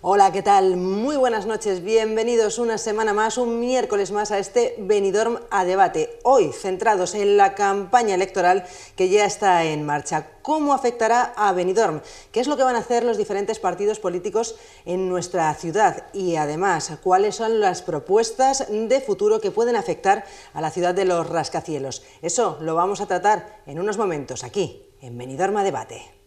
Hola, ¿qué tal? Muy buenas noches, bienvenidos una semana más, un miércoles más a este Benidorm a debate. Hoy centrados en la campaña electoral que ya está en marcha. ¿Cómo afectará a Benidorm? ¿Qué es lo que van a hacer los diferentes partidos políticos en nuestra ciudad? Y además, ¿cuáles son las propuestas de futuro que pueden afectar a la ciudad de los rascacielos? Eso lo vamos a tratar en unos momentos aquí, en Benidorm a debate.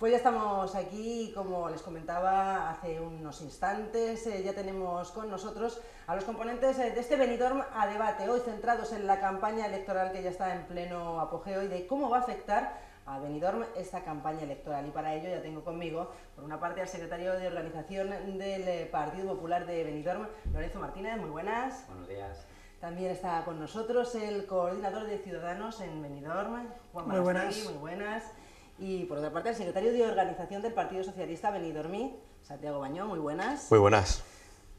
Pues ya estamos aquí, como les comentaba hace unos instantes, eh, ya tenemos con nosotros a los componentes eh, de este Benidorm a debate, hoy centrados en la campaña electoral que ya está en pleno apogeo y de cómo va a afectar a Benidorm esta campaña electoral. Y para ello ya tengo conmigo, por una parte, al secretario de organización del eh, Partido Popular de Benidorm, Lorenzo Martínez, muy buenas. Buenos días. También está con nosotros el coordinador de Ciudadanos en Benidorm, Juan Muy buenas. Muy buenas. Y por otra parte, el secretario de Organización del Partido Socialista, Benidormí, Santiago Bañón, muy buenas. Muy buenas.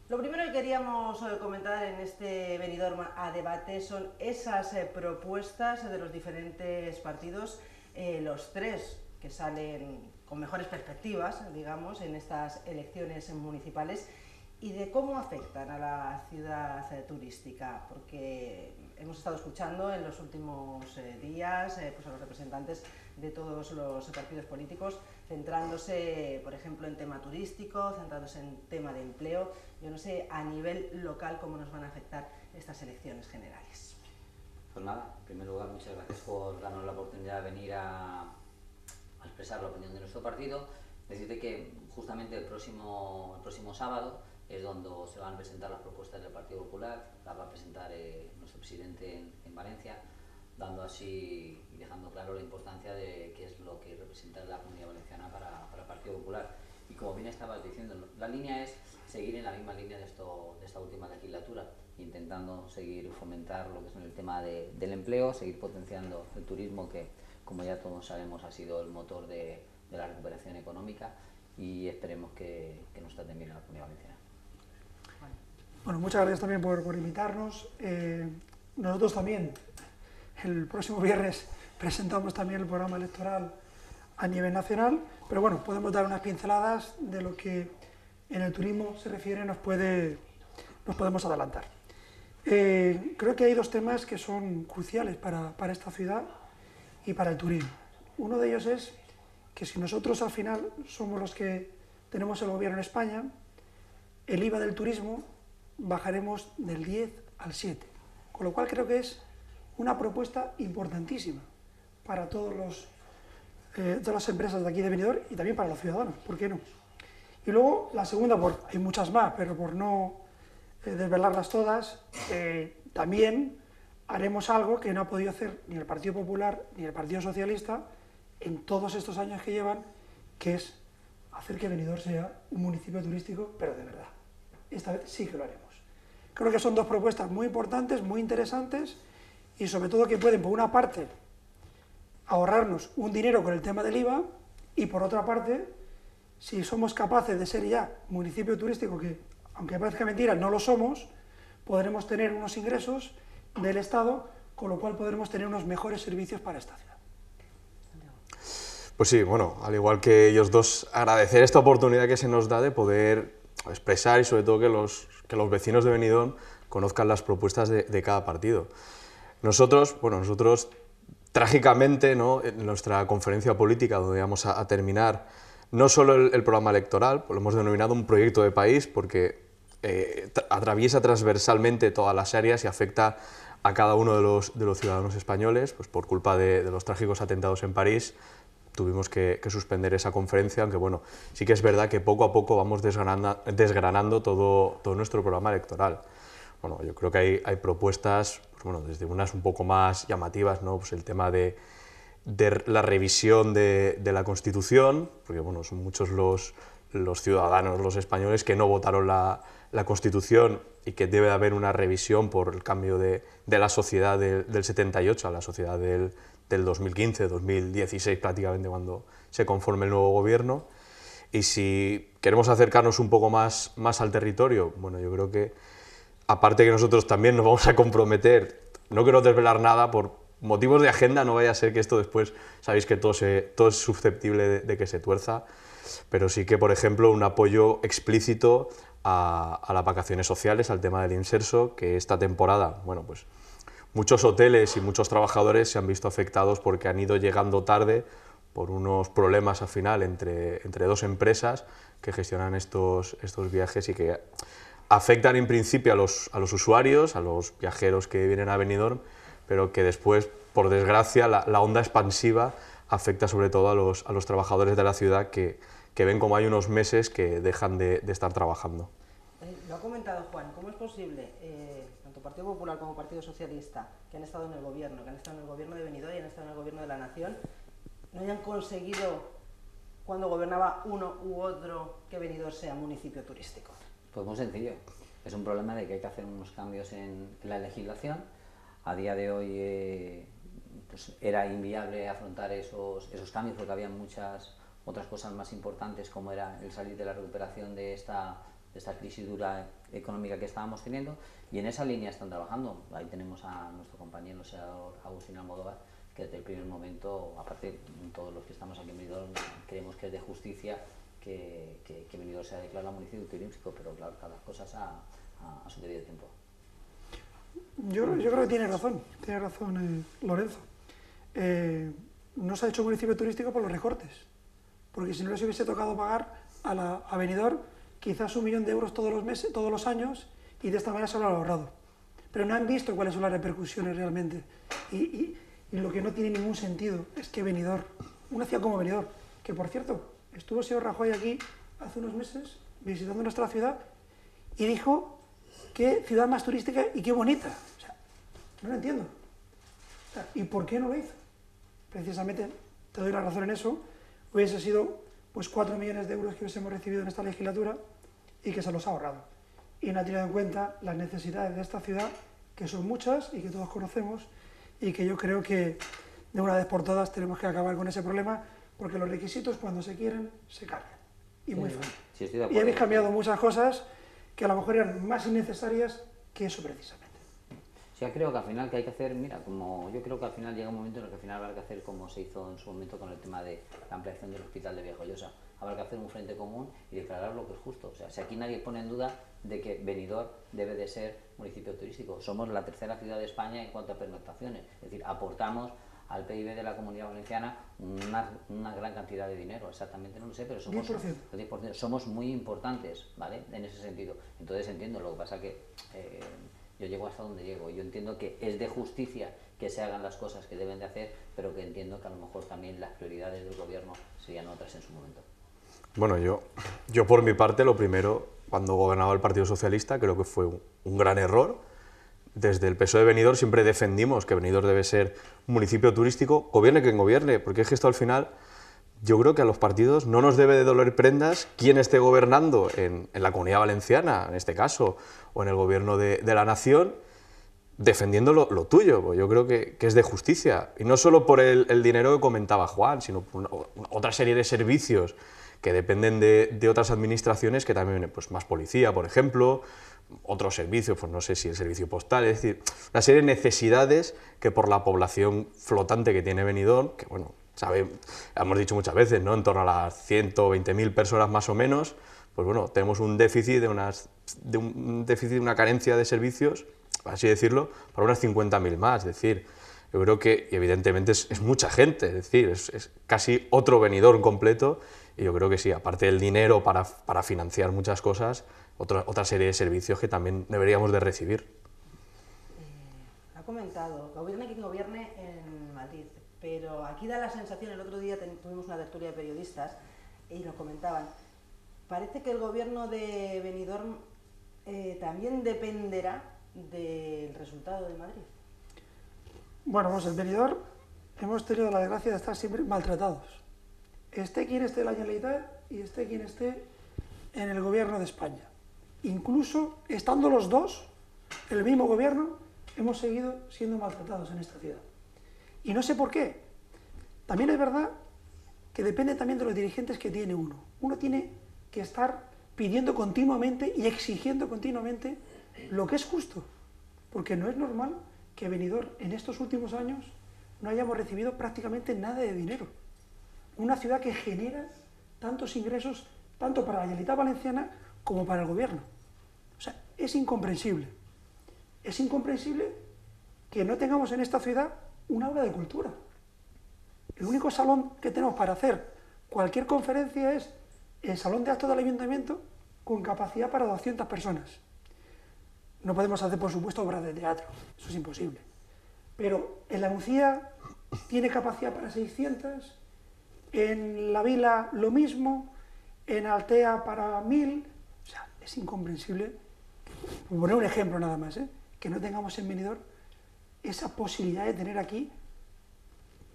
Lo primero que queríamos eh, comentar en este Benidorm a debate son esas eh, propuestas de los diferentes partidos, eh, los tres que salen con mejores perspectivas, digamos, en estas elecciones municipales y de cómo afectan a la ciudad turística, porque hemos estado escuchando en los últimos días pues a los representantes de todos los partidos políticos, centrándose, por ejemplo, en tema turístico, centrándose en tema de empleo. Yo no sé a nivel local cómo nos van a afectar estas elecciones generales. Pues nada, en primer lugar, muchas gracias por darnos la oportunidad de venir a, expresar la opinión de nuestro partido. Decirte que justamente el próximo, el próximo sábado es donde se van a presentar las propuestas del Partido Popular, las va a presentar eh, nuestro presidente en, en Valencia dando así y dejando claro la importancia de qué es lo que representa la comunidad valenciana para, para el Partido Popular. Y como bien estabas diciendo, la línea es seguir en la misma línea de, esto, de esta última legislatura, intentando seguir fomentar lo que es el tema de, del empleo, seguir potenciando el turismo, que como ya todos sabemos ha sido el motor de, la recuperación económica y esperemos que, que nos traten bien la comunidad valenciana. Bueno, muchas gracias también por, por invitarnos. Eh, nosotros también el próximo viernes presentamos también el programa electoral a nivel nacional, pero bueno, podemos dar unas pinceladas de lo que en el turismo se refiere, nos, puede, nos podemos adelantar. Eh, creo que hay dos temas que son cruciales para, para esta ciudad y para el turismo. Uno de ellos es que si nosotros al final somos los que tenemos el gobierno en España, el IVA del turismo bajaremos del 10 al 7, con lo cual creo que es una propuesta importantísima para todos los, eh, todas las empresas de aquí de Benidorm y también para los ciudadanos, ¿por qué no? Y luego la segunda, hay muchas más, pero por no eh, desvelarlas todas, eh, también haremos algo que no ha podido hacer ni el Partido Popular ni el Partido Socialista en todos estos años que llevan, que es hacer que Benidorm sea un municipio turístico, pero de verdad. Esta vez sí que lo haremos. Creo que son dos propuestas muy importantes, muy interesantes, y sobre todo que pueden, por una parte, ahorrarnos un dinero con el tema del IVA y por otra parte, si somos capaces de ser ya municipio turístico, que aunque parezca mentira, no lo somos, podremos tener unos ingresos del Estado, con lo cual podremos tener unos mejores servicios para esta ciudad. Pues sí, bueno, al igual que ellos dos, agradecer esta oportunidad que se nos da de poder expresar y sobre todo que los, que los vecinos de Benidorm conozcan las propuestas de, cada partido. Nosotros, bueno, nosotros trágicamente, ¿no? en nuestra conferencia política, donde vamos a, terminar no solo el, programa electoral, pues lo hemos denominado un proyecto de país porque eh, atraviesa transversalmente todas las áreas y afecta a cada uno de los, de los ciudadanos españoles, pues por culpa de, los trágicos atentados en París, tuvimos que, suspender esa conferencia, aunque bueno, sí que es verdad que poco a poco vamos desgranando, desgranando todo, todo nuestro programa electoral. Bueno, yo creo que hay, hay propuestas bueno, desde unas un poco más llamativas, ¿no? pues el tema de, de la revisión de, de, la Constitución, porque bueno, son muchos los, los ciudadanos, los españoles, que no votaron la, la, Constitución y que debe haber una revisión por el cambio de, de la sociedad del 78 a la sociedad del, del 2015, 2016 prácticamente, cuando se conforme el nuevo gobierno. Y si queremos acercarnos un poco más, más al territorio, bueno, yo creo que aparte que nosotros también nos vamos a comprometer, no quiero desvelar nada por motivos de agenda, no vaya a ser que esto después, sabéis que todo, se, todo es susceptible de, que se tuerza, pero sí que, por ejemplo, un apoyo explícito a, a las vacaciones sociales, al tema del inserso, que esta temporada, bueno, pues muchos hoteles y muchos trabajadores se han visto afectados porque han ido llegando tarde por unos problemas al final entre, entre dos empresas que gestionan estos, estos viajes y que afectan en principio a los, a los usuarios, a los viajeros que vienen a Benidorm, pero que después, por desgracia, la, la onda expansiva afecta sobre todo a los, a los trabajadores de la ciudad que, que ven como hay unos meses que dejan de, de estar trabajando. Eh, lo ha comentado Juan, ¿cómo es posible, Partido Popular como Partido Socialista, que han estado en el gobierno, que han estado en el gobierno de Benidorm y han estado en el gobierno de la Nación, no hayan conseguido, cuando gobernaba uno u otro, que Benidorm sea municipio turístico? Pues muy sencillo. Es un problema de que hay que hacer unos cambios en, la legislación. A día de hoy eh, pues era inviable afrontar esos, esos cambios porque había muchas otras cosas más importantes como era el salir de la recuperación de esta, de esta crisis dura económica que estábamos teniendo y en esa línea están trabajando. Ahí tenemos a nuestro compañero, el senador Agustín Almodóvar, que desde el primer momento, aparte todos los que estamos aquí en Benidorm, creemos que es de justicia que, que, que Benidorm sea declarado municipio turístico, pero claro, cada cosa a, a, a su debido tiempo. Yo, yo, creo que tiene razón, tiene razón eh, Lorenzo. Eh, no se ha hecho municipio turístico por los recortes, porque si no les hubiese tocado pagar a, la, a Benidorm quizás un millón de euros todos los meses, todos los años, y de esta manera se lo han ahorrado. Pero no han visto cuáles son las repercusiones realmente. Y, lo que no tiene ningún sentido es que Benidorm, una ciudad como Benidorm, que por cierto, estuvo el señor Rajoy aquí hace unos meses visitando nuestra ciudad y dijo qué ciudad más turística y qué bonita. O sea, no lo entiendo. ¿Y por qué no lo hizo? Precisamente, te doy la razón en eso, hubiese sido pues 4 millones de euros que hubiésemos recibido en esta legislatura y que se los ha ahorrado. Y no ha tenido en cuenta las necesidades de esta ciudad, que son muchas y que todos conocemos, y que yo creo que de una vez por todas tenemos que acabar con ese problema, porque los requisitos cuando se quieren se cambian. Y muy fácil. Sí, y habéis cambiado muchas cosas que a lo mejor eran más innecesarias que eso precisamente. Yo creo que al final que hay que hacer, mira, como yo creo que al final llega un momento en el que al final habrá que hacer como se hizo en su momento con el tema de la ampliación del hospital de Viejoyosa. Habrá que hacer un frente común y declarar lo que es justo. O sea, si aquí nadie pone en duda de que Benidorm debe de ser municipio turístico. Somos la tercera ciudad de España en cuanto a pernoctaciones. Es decir, aportamos al PIB de la Comunidad Valenciana una, una, gran cantidad de dinero, exactamente no lo sé, pero somos, 10%. 10%, somos muy importantes, ¿vale? En ese sentido. Entonces entiendo, lo que pasa que eh, yo llego hasta donde llego. Yo entiendo que es de justicia que se hagan las cosas que deben de hacer, pero que entiendo que a lo mejor también las prioridades del gobierno serían otras en su momento. Bueno, yo, yo por mi parte, lo primero, cuando gobernaba el Partido Socialista, creo que fue un, gran error, desde el PSOE de Benidorm siempre defendimos que Benidorm debe ser un municipio turístico, gobierne quien gobierne, porque es que esto al final yo creo que a los partidos no nos debe de doler prendas quién esté gobernando en, en la comunidad valenciana, en este caso, o en el gobierno de, de la nación, defendiendo lo, lo tuyo. Pues yo creo que, que, es de justicia. Y no solo por el, el dinero que comentaba Juan, sino por una, otra serie de servicios que dependen de, de, otras administraciones, que también, pues más policía, por ejemplo, otros servicios, pues no sé si el servicio postal, es decir, una serie de necesidades que por la población flotante que tiene Benidorm, que bueno, sabe, hemos dicho muchas veces, ¿no? en torno a las 120.000 personas más o menos, pues bueno, tenemos un déficit de, unas, de un déficit, una carencia de servicios, así decirlo, para unas 50.000 más, es decir, yo creo que evidentemente es, mucha gente, es decir, es, es, casi otro venidor completo y yo creo que sí, aparte del dinero para, para financiar muchas cosas, otra, otra serie de servicios que también deberíamos de recibir. Eh, ha comentado, gobierne quien gobierne en Madrid, pero aquí da la sensación, el otro día tuvimos una tertulia de periodistas y nos comentaban, parece que el gobierno de Benidorm eh, también dependerá del resultado de Madrid. Bueno, pues en Benidorm hemos tenido la desgracia de estar siempre maltratados. Esté quien esté la Generalitat y esté quien esté en el gobierno de España. Incluso estando los dos, el mismo gobierno, hemos seguido siendo maltratados en esta ciudad. Y no sé por qué. También es verdad que depende también de los dirigentes que tiene uno. Uno tiene que estar pidiendo continuamente y exigiendo continuamente lo que es justo. Porque no es normal que Benidorm en estos últimos años no hayamos recibido prácticamente nada de dinero. Una ciudad que genera tantos ingresos, tanto para la Generalitat Valenciana como para el gobierno. O sea, es incomprensible. Es incomprensible que no tengamos en esta ciudad un aula de cultura. El único salón que tenemos para hacer cualquier conferencia es el salón de actos del ayuntamiento con capacidad para 200 personas. No podemos hacer, por supuesto, obras de teatro, eso es imposible. Pero en la Nucía tiene capacidad para 600, en la Vila lo mismo, en Altea para 1000, o sea, es incomprensible, por poner un ejemplo nada más, ¿eh? que no tengamos en Benidorm esa posibilidad de tener aquí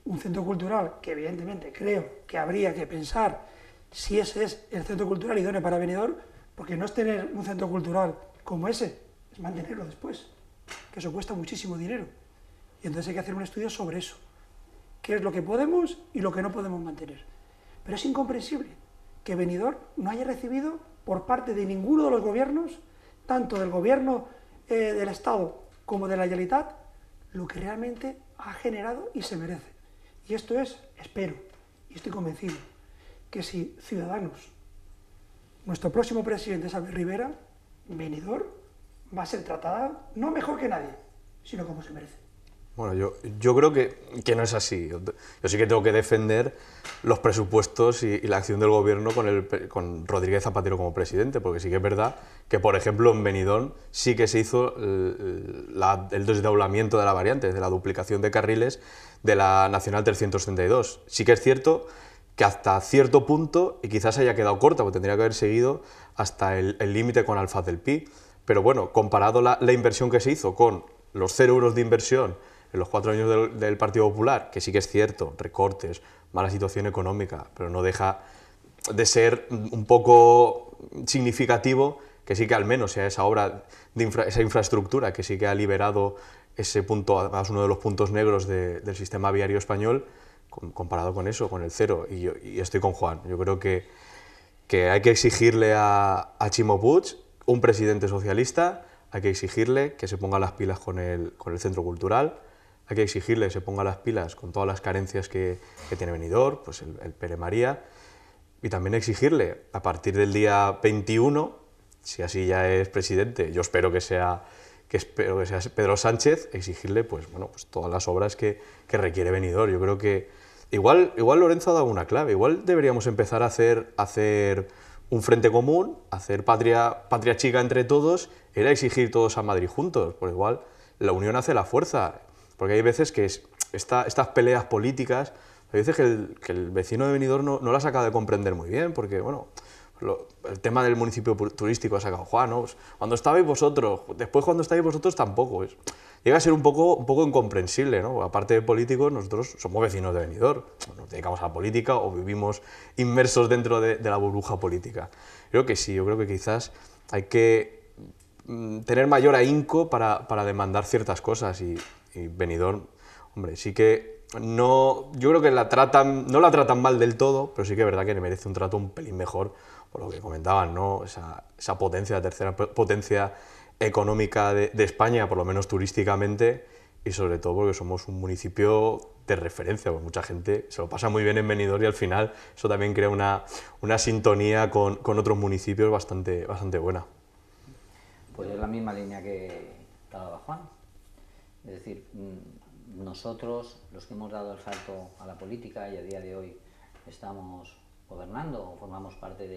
un centro cultural que evidentemente creo que habría que pensar si ese es el centro cultural idóneo para Benidorm, porque no es tener un centro cultural como ese, es mantenerlo después, que eso cuesta muchísimo dinero. Y entonces hay que hacer un estudio sobre eso, qué es lo que podemos y lo que no podemos mantener. Pero es incomprensible que Benidorm no haya recibido por parte de ninguno de los gobiernos, tanto del gobierno eh, del Estado como de la Generalitat, lo que realmente ha generado y se merece. Y esto es, espero, y estoy convencido, que si Ciudadanos, nuestro próximo presidente Isabel Rivera, venidor, va a ser tratada no mejor que nadie, sino como se merece. Bueno, yo, yo creo que, no es así. Yo, sí que tengo que defender los presupuestos y, la acción del gobierno con, el, con Rodríguez Zapatero como presidente, porque sí que es verdad que, por ejemplo, en Benidorm sí que se hizo el, la, desdoblamiento de la variante, de la duplicación de carriles de la Nacional 332. Sí que es cierto que hasta cierto punto, y quizás haya quedado corta, porque tendría que haber seguido hasta el límite con Alfaz del Pi, pero bueno, comparado la, la inversión que se hizo con los cero euros de inversión en los cuatro años del, del, Partido Popular, que sí que es cierto, recortes, mala situación económica, pero no deja de ser un poco significativo que sí que al menos sea esa obra, de infra, esa infraestructura que sí que ha liberado ese punto, además uno de los puntos negros de, del sistema viario español, comparado con eso, con el cero. Y, yo, y estoy con Juan, yo creo que, que hay que exigirle a, a Chimo Puig, un presidente socialista, hay que exigirle que se ponga las pilas con el, con el centro cultural, hay que exigirle que se ponga las pilas con todas las carencias que, tiene Benidorm, pues el, el, Pere María, y también exigirle a partir del día 21, si así ya es presidente, yo espero que sea, que espero que sea Pedro Sánchez, exigirle pues, bueno, pues todas las obras que, requiere Benidorm. Yo creo que igual, igual Lorenzo ha dado una clave, igual deberíamos empezar a hacer, hacer un frente común, hacer patria, patria chica entre todos, era exigir todos a Madrid juntos, por igual la unión hace la fuerza. Porque hay veces que esta, estas peleas políticas, hay veces que el, que el vecino de Benidorm no, no, las acaba de comprender muy bien, porque, bueno, lo, el tema del municipio turístico ha sacado Juan, ¿no? Pues cuando estabais vosotros, después cuando estáis vosotros tampoco. Es, llega a ser un poco, un poco incomprensible, ¿no? Aparte de políticos, nosotros somos vecinos de Benidorm, nos dedicamos a la política o vivimos inmersos dentro de, de la burbuja política. Creo que sí, yo creo que quizás hay que tener mayor ahínco para, para demandar ciertas cosas y, y Benidorm, hombre, sí que no, yo creo que la tratan, no la tratan mal del todo, pero sí que es verdad que le merece un trato un pelín mejor, por lo que comentaban, ¿no? Esa, esa potencia, tercera potencia económica de, España, por lo menos turísticamente, y sobre todo porque somos un municipio de referencia, porque mucha gente se lo pasa muy bien en Benidorm y al final eso también crea una, una sintonía con, con otros municipios bastante, bastante buena. Pues es la misma línea que daba Juan. Es decir, nosotros, los que hemos dado el salto a la política y a día de hoy estamos gobernando o formamos parte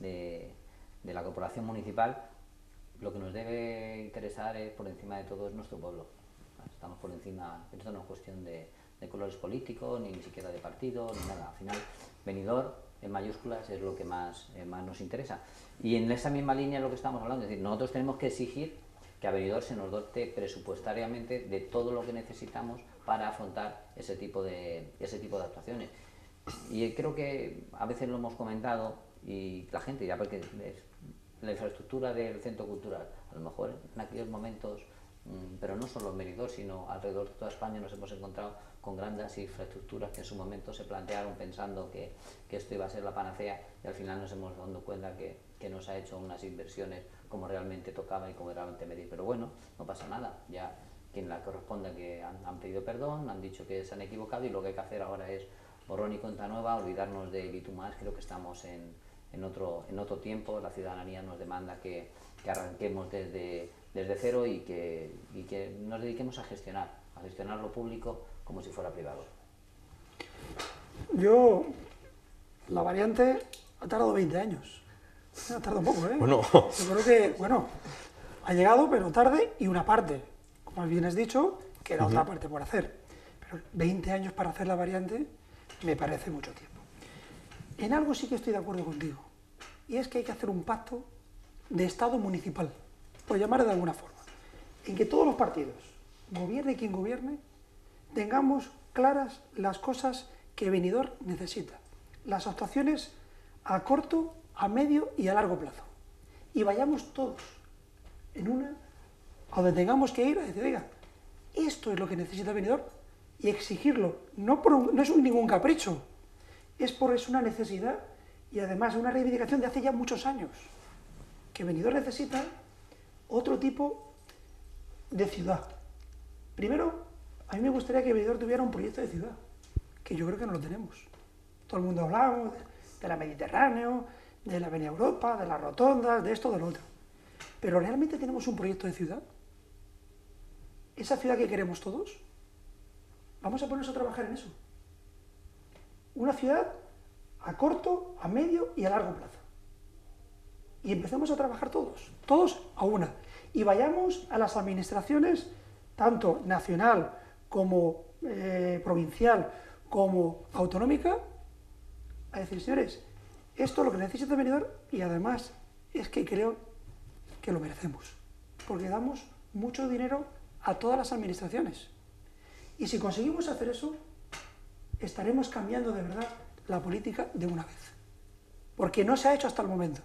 de, la corporación municipal, lo que nos debe interesar es, por encima de todo es nuestro pueblo. Estamos por encima, esto no es cuestión de, de colores políticos, ni, ni siquiera de partido, ni nada. Al final, venidor en mayúsculas es lo que más, eh, más nos interesa. Y en esa misma línea es lo que estamos hablando, es decir, nosotros tenemos que exigir que a Benidorm se nos dote presupuestariamente de todo lo que necesitamos para afrontar ese tipo de, ese tipo de actuaciones. Y creo que a veces lo hemos comentado y la gente ya porque es la infraestructura del centro cultural, a lo mejor en aquellos momentos, mmm, pero no solo en Benidorm, sino alrededor de toda España nos hemos encontrado con grandes infraestructuras que en su momento se plantearon pensando que, que esto iba a ser la panacea y al final nos hemos dado cuenta que, que no ha hecho unas inversiones como realmente tocaba y como realmente medir. Pero bueno, no pasa nada, ya quien la corresponde que han, han, pedido perdón, han dicho que se han equivocado y lo que hay que hacer ahora es borrón y cuenta nueva, olvidarnos de Litumás, creo que estamos en, en, otro, en otro tiempo, la ciudadanía nos demanda que, que arranquemos desde, desde cero y que, y que nos dediquemos a gestionar, a gestionar lo público como si fuera privado. Yo, la variante ha tardado 20 años. Ha tardado un poco, ¿eh? Bueno. Yo creo que, bueno, ha llegado, pero tarde y una parte. Como bien has dicho, que era otra parte por hacer. Pero 20 años para hacer la variante me parece mucho tiempo. En algo sí que estoy de acuerdo contigo. Y es que hay que hacer un pacto de Estado municipal, por llamar de alguna forma. En que todos los partidos, gobierne quien gobierne, tengamos claras las cosas que Benidorm necesita. Las actuaciones a corto, a medio y a largo plazo. Y vayamos todos en una a donde tengamos que ir a decir, oiga, esto es lo que necesita Benidorm y exigirlo. No, es ningún capricho, es por es una necesidad y además una reivindicación de hace ya muchos años. Que Benidorm necesita otro tipo de ciudad. Primero, a mí me gustaría que Benidorm tuviera un proyecto de ciudad, que yo creo que no lo tenemos. Todo el mundo hablamos de, la Mediterráneo, de la Avenida Europa, de las rotondas, de esto, de lo otro. Pero ¿realmente tenemos un proyecto de ciudad? ¿Esa ciudad que queremos todos? Vamos a ponernos a trabajar en eso. Una ciudad a corto, a medio y a largo plazo. Y empecemos a trabajar todos, todos a una. Y vayamos a las administraciones, tanto nacional como eh, provincial, como autonómica, a decir, señores, esto es lo que necesita Benidorm y además es que creo que lo merecemos, porque damos mucho dinero a todas las administraciones. Y si conseguimos hacer eso, estaremos cambiando de verdad la política de una vez, porque no se ha hecho hasta el momento.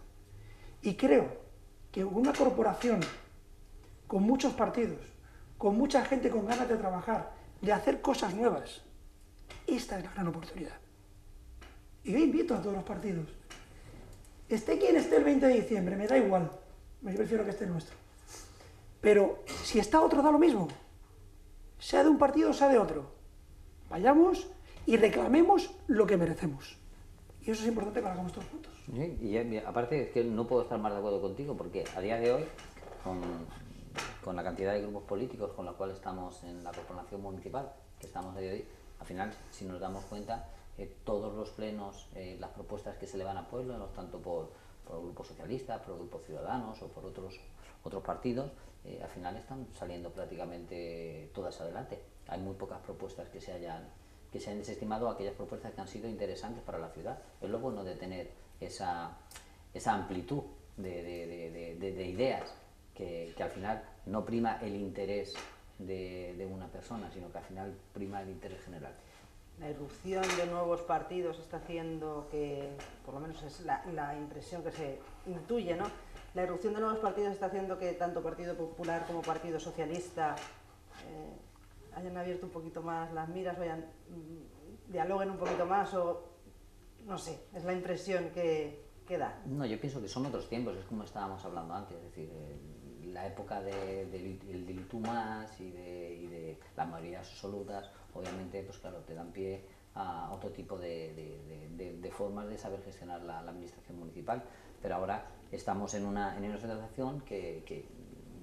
Y creo que una corporación con muchos partidos, con mucha gente con ganas de trabajar, de hacer cosas nuevas, esta es la gran oportunidad. Y yo invito a todos los partidos. Esté quien esté el 20 de diciembre, me da igual. Me prefiero que esté nuestro. Pero si está otro, da lo mismo. Sea de un partido, sea de otro. Vayamos y reclamemos lo que merecemos. Y eso es importante que lo hagamos todos juntos. Sí, y aparte es que no puedo estar más de acuerdo contigo, porque a día de hoy, con, con la cantidad de grupos políticos con los cuales estamos en la corporación municipal, que estamos a hoy, al final, si nos damos cuenta, eh, todos los plenos, eh, las propuestas que se le van a pueblo, no tanto por, por el Grupo Socialista, por el Grupo Ciudadanos o por otros, otros partidos, eh, al final están saliendo prácticamente todas adelante. Hay muy pocas propuestas que se hayan que se han desestimado aquellas propuestas que han sido interesantes para la ciudad. Es lo bueno de tener esa, esa amplitud de, de, de ideas, que, que, al final no prima el interés de, una persona, sino que al final prima el interés general la irrupción de nuevos partidos está haciendo que, por lo menos es la, la, impresión que se intuye, ¿no? La irrupción de nuevos partidos está haciendo que tanto Partido Popular como Partido Socialista eh, hayan abierto un poquito más las miras, vayan, mm, dialoguen un poquito más o no sé, es la impresión que, que, da. No, yo pienso que son otros tiempos, es como estábamos hablando antes, es decir, eh, la época del de, de, y de, y de las mayorías absolutas obviamente, pues claro, te dan pie a otro tipo de, formas de saber gestionar la, la, administración municipal. Pero ahora estamos en una, en una situación que, que,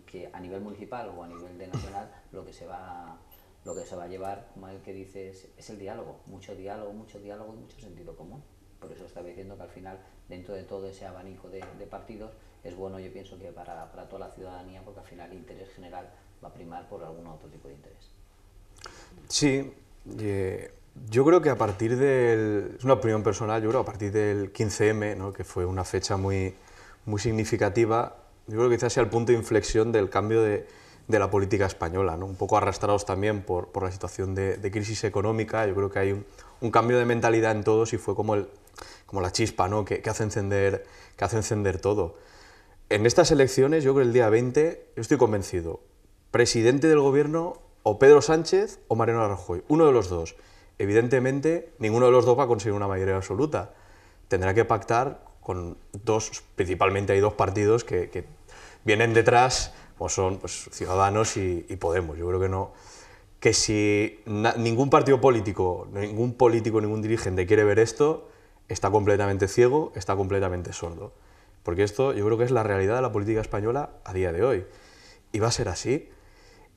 que, a nivel municipal o a nivel de nacional lo que se va, lo que se va a llevar, como el que dices, es el diálogo. Mucho diálogo, mucho diálogo y mucho sentido común. Por eso estaba diciendo que al final, dentro de todo ese abanico de partidos, es bueno, yo pienso que para, para toda la ciudadanía, porque al final el interés general va a primar por algún otro tipo de interés. Sí, eh, yo creo que a partir del, es una opinión personal, yo creo a partir del 15M, ¿no? que fue una fecha muy, muy significativa, yo creo que quizás sea el punto de inflexión del cambio de, de la política española, ¿no? un poco arrastrados también por, por la situación de, de, crisis económica, yo creo que hay un, un, cambio de mentalidad en todos y fue como, el, como la chispa ¿no? que, que, hace encender, que hace encender todo. En estas elecciones, yo creo que el día 20, yo estoy convencido, presidente del gobierno o Pedro Sánchez o Mariano Rajoy, uno de los dos. Evidentemente, ninguno de los dos va a conseguir una mayoría absoluta. Tendrá que pactar con dos, principalmente hay dos partidos que, vienen detrás, como son pues, Ciudadanos y, Podemos. Yo creo que no, que si ningún partido político, ningún político, ningún dirigente quiere ver esto, está completamente ciego, está completamente sordo. Porque esto yo creo que es la realidad de la política española a día de hoy. Y va a ser así.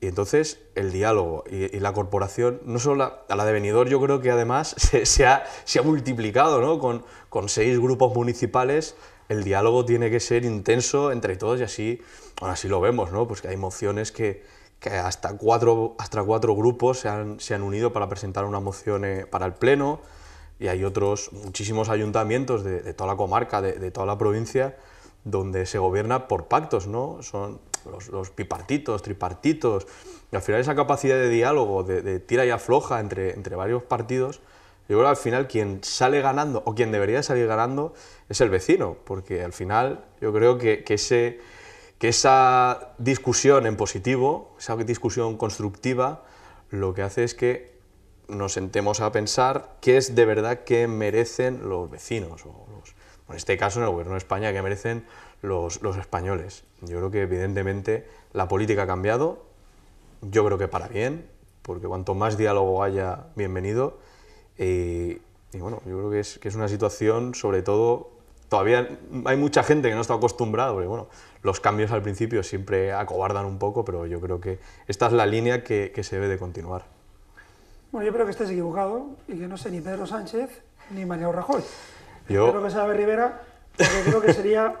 Y entonces el diálogo y, la corporación, no solo la, a la de Benidorm, yo creo que además se, ha, se ha, multiplicado ¿no? con, con, seis grupos municipales. El diálogo tiene que ser intenso entre todos y así, bueno, así lo vemos, ¿no? pues que hay mociones que, que hasta, cuatro, hasta cuatro grupos se han, se han unido para presentar una moción eh, para el Pleno y hay otros, muchísimos ayuntamientos de, de toda la comarca, de, de toda la provincia, donde se gobierna por pactos, ¿no? Son los, bipartitos, tripartitos, y al final esa capacidad de diálogo, de, tira y afloja entre, entre varios partidos, yo creo que al final quien sale ganando, o quien debería salir ganando, es el vecino, porque al final yo creo que, que, ese, que esa discusión en positivo, esa discusión constructiva, lo que hace es que nos sentemos a pensar qué es de verdad que merecen los vecinos, o en este caso en el gobierno de España, que merecen los, españoles. Yo creo que evidentemente la política ha cambiado, yo creo que para bien, porque cuanto más diálogo haya, bienvenido. Y, bueno, yo creo que es, que es una situación, sobre todo, todavía hay mucha gente que no está acostumbrada, porque bueno, los cambios al principio siempre acobardan un poco, pero yo creo que esta es la línea que, que se debe de continuar. Bueno, yo creo que estés equivocado y que no sé ni Pedro Sánchez ni María Rajoy. Yo creo que sabe Rivera, porque creo que sería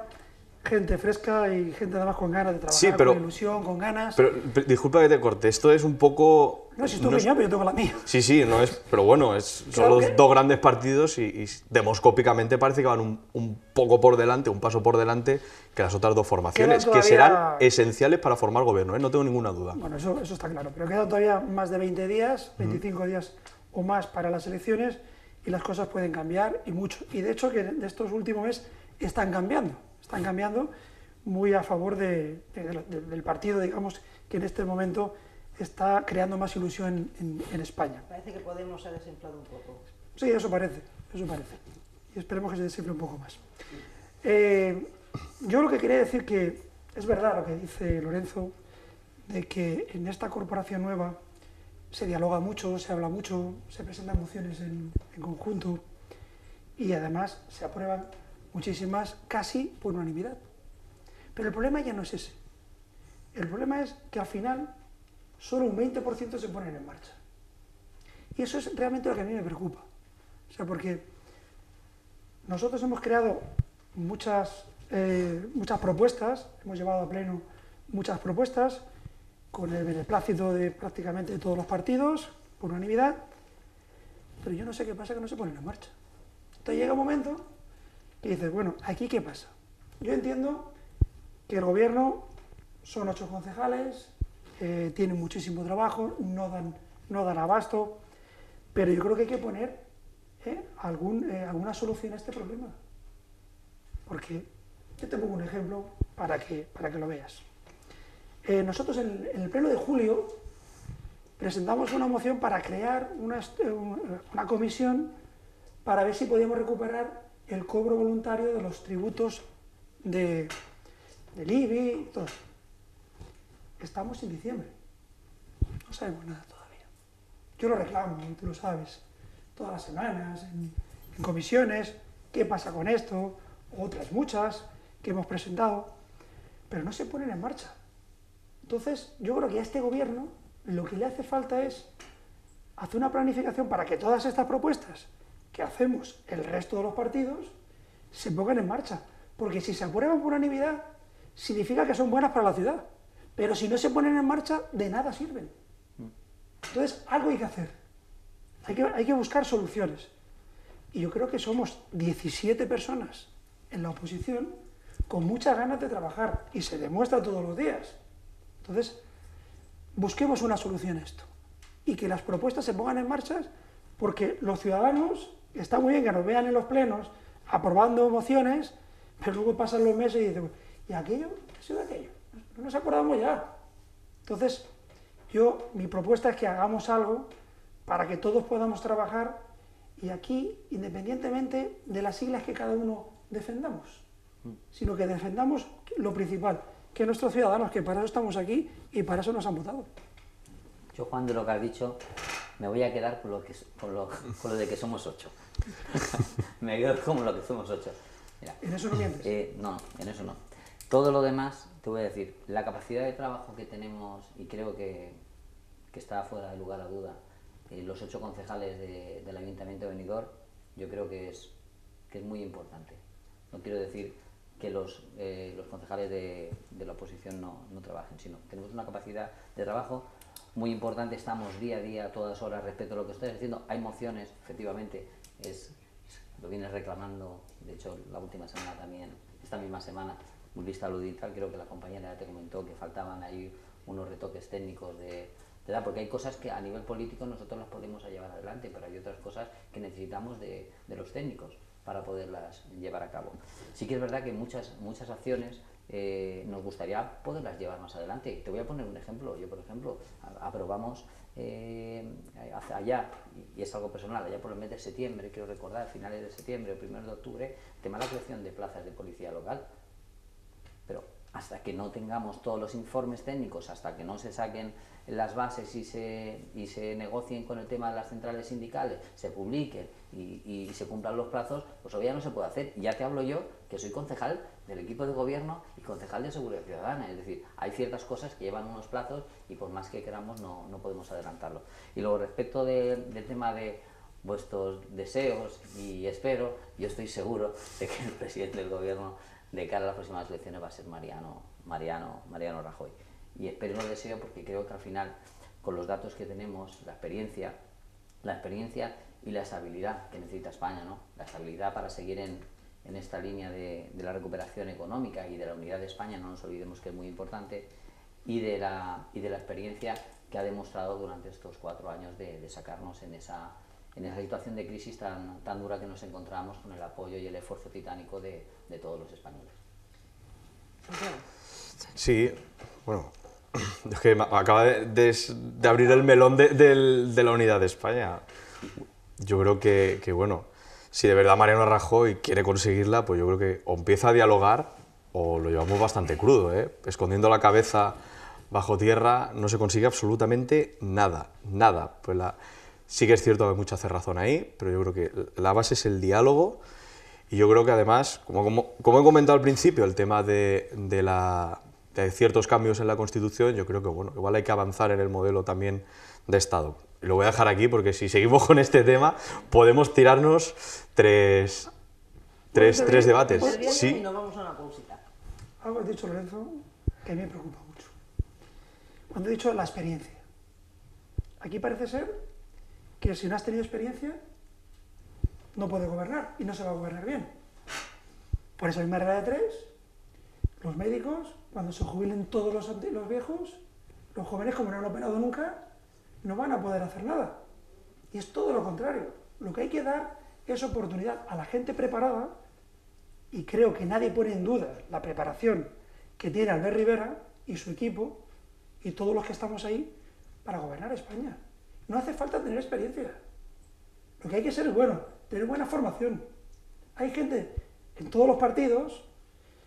gente fresca y gente además con ganas de trabajar, con ilusión, con ganas. Pero, disculpa que te corte, esto es un poco... No, si es tu opinión, pero yo tengo la mía. Sí, sí, no es, pero bueno, es, son los dos grandes partidos y, demoscópicamente parece que van un, un, poco por delante, un paso por delante que las otras dos formaciones, que serán esenciales para formar gobierno, ¿eh? no tengo ninguna duda. Bueno, eso, eso está claro, pero quedan todavía más de 20 días, 25 días o más para las elecciones y las cosas pueden cambiar y mucho. Y de hecho que de estos últimos meses están cambiando están cambiando muy a favor de, del partido, digamos, que en este momento está creando más ilusión en, España. Parece que Podemos ha desinflado un poco. Sí, eso parece, eso parece. Y esperemos que se desinfle un poco más. Eh, yo lo que quería decir que es verdad lo que dice Lorenzo, de que en esta corporación nueva se dialoga mucho, se habla mucho, se presentan mociones en, en conjunto y además se aprueban muchísimas casi por unanimidad. Pero el problema ya no es ese. El problema es que al final solo un 20% se ponen en marcha. Y eso es realmente lo que a mí me preocupa. O sea, porque nosotros hemos creado muchas, eh, muchas propuestas, hemos llevado a pleno muchas propuestas, con el beneplácito de prácticamente todos los partidos, por unanimidad, pero yo no sé qué pasa que no se ponen en marcha. Entonces llega un momento y dices, bueno, ¿aquí qué pasa? Yo entiendo que el gobierno son ocho concejales, eh, tienen muchísimo trabajo, no dan, no dan abasto, pero yo creo que hay que poner eh, algún, eh, alguna solución a este problema. Porque yo te pongo un ejemplo para que, para que lo veas. nosotros en, el pleno de julio presentamos una moción para crear una, una comisión para ver si podíamos recuperar el cobro voluntario de los tributos de, del IBI, todo. Estamos en diciembre. No sabemos nada todavía. Yo lo reclamo, y tú lo sabes, todas las semanas, en, en comisiones, qué pasa con esto, otras muchas que hemos presentado, pero no se ponen en marcha. Entonces, yo creo que a este gobierno lo que le hace falta es hacer una planificación para que todas estas propuestas que hacemos el resto de los partidos se pongan en marcha. Porque si se aprueban por unanimidad, significa que son buenas para la ciudad. Pero si no se ponen en marcha, de nada sirven. Entonces, algo hay que hacer. Hay que, hay que buscar soluciones. Y yo creo que somos 17 personas en la oposición con muchas ganas de trabajar y se demuestra todos los días. Entonces, busquemos una solución a esto y que las propuestas se pongan en marcha porque los ciudadanos está muy bien que nos vean en los plenos aprobando mociones, pero luego pasan los meses y dicen, ¿y aquello? ¿Qué ha sido aquello? No nos acordamos ya. Entonces, yo, mi propuesta es que hagamos algo para que todos podamos trabajar y aquí, independientemente de las siglas que cada uno defendamos, sino que defendamos lo principal, que nuestros ciudadanos, que para eso estamos aquí y para eso nos han votado. Yo, Juan, de lo que has dicho, me voy a quedar con lo, que, con lo, con lo de que somos ocho. me quedo como lo que somos ocho. ¿En eso no mientes? Eh, no, en eso no. Todo lo demás, te voy a decir, la capacidad de trabajo que tenemos, y creo que, que está fuera de lugar a duda, eh, los ocho concejales de, del Ayuntamiento de Benidorm, yo creo que es, que es muy importante. No quiero decir que los, eh, los concejales de, de, la oposición no, no trabajen, sino tenemos una capacidad de trabajo muy importante, estamos día a día, a todas horas, respecto a lo que ustedes diciendo. Hay mociones, efectivamente, es, lo vienes reclamando, de hecho, la última semana también, esta misma semana, muy vista ludita, creo que la compañera ya te comentó que faltaban ahí unos retoques técnicos de, de porque hay cosas que a nivel político nosotros las podemos llevar adelante, pero hay otras cosas que necesitamos de, de los técnicos para poderlas llevar a cabo. Sí que es verdad que muchas, muchas acciones eh, nos gustaría poderlas llevar más adelante. Te voy a poner un ejemplo. Yo, por ejemplo, aprobamos eh, allá, y es algo personal, allá por el mes de septiembre, quiero recordar, finales de septiembre o primeros de octubre, tema de la creación de plazas de policía local. Pero hasta que no tengamos todos los informes técnicos, hasta que no se saquen las bases y se, y se negocien con el tema de las centrales sindicales, se publiquen y, y se cumplan los plazos, pues ya no se puede hacer. Ya te hablo yo, que soy concejal del equipo de gobierno y concejal de seguridad ciudadana. Es decir, hay ciertas cosas que llevan unos plazos y por más que queramos no, no podemos adelantarlo. Y luego respecto de, del tema de vuestros deseos y espero, yo estoy seguro de que el presidente del gobierno de cara a las próximas elecciones va a ser Mariano, Mariano, Mariano Rajoy. Y espero lo deseo porque creo que al final, con los datos que tenemos, la experiencia, la experiencia y la estabilidad que necesita España, ¿no? la estabilidad para seguir en, en esta línea de, de, la recuperación económica y de la unidad de España, no nos olvidemos que es muy importante, y de la, y de la experiencia que ha demostrado durante estos cuatro años de, de sacarnos en esa, en esa situación de crisis tan, tan dura que nos encontramos con el apoyo y el esfuerzo titánico de, de todos los españoles. Sí, bueno, es que acaba de, de, de abrir el melón de, de, la unidad de España. Yo creo que, que bueno, si de verdad Mariano Rajoy quiere conseguirla, pues yo creo que o empieza a dialogar o lo llevamos bastante crudo, ¿eh? escondiendo la cabeza bajo tierra no se consigue absolutamente nada, nada. Pues la, sí que es cierto que hay mucha cerrazón ahí, pero yo creo que la base es el diálogo y yo creo que además, como, como, como he comentado al principio, el tema de, de, la, de ciertos cambios en la Constitución, yo creo que bueno, igual hay que avanzar en el modelo también de Estado lo voy a dejar aquí porque si seguimos con este tema podemos tirarnos tres, tres, tres debates. Sí. Y nos vamos a una pausita. Algo has dicho, Lorenzo, que me preocupa mucho. Cuando he dicho la experiencia. Aquí parece ser que si no has tenido experiencia, no puedes gobernar y no se va a gobernar bien. Por eso hay una regla de tres. Los médicos, cuando se jubilen todos los, los viejos, los jóvenes, como no han operado nunca, no van a poder hacer nada. Y es todo lo contrario. Lo que hay que dar es oportunidad a la gente preparada, y creo que nadie pone en duda la preparación que tiene Albert Rivera y su equipo, y todos los que estamos ahí, para gobernar España. No hace falta tener experiencia. Lo que hay que ser es bueno, tener buena formación. Hay gente en todos los partidos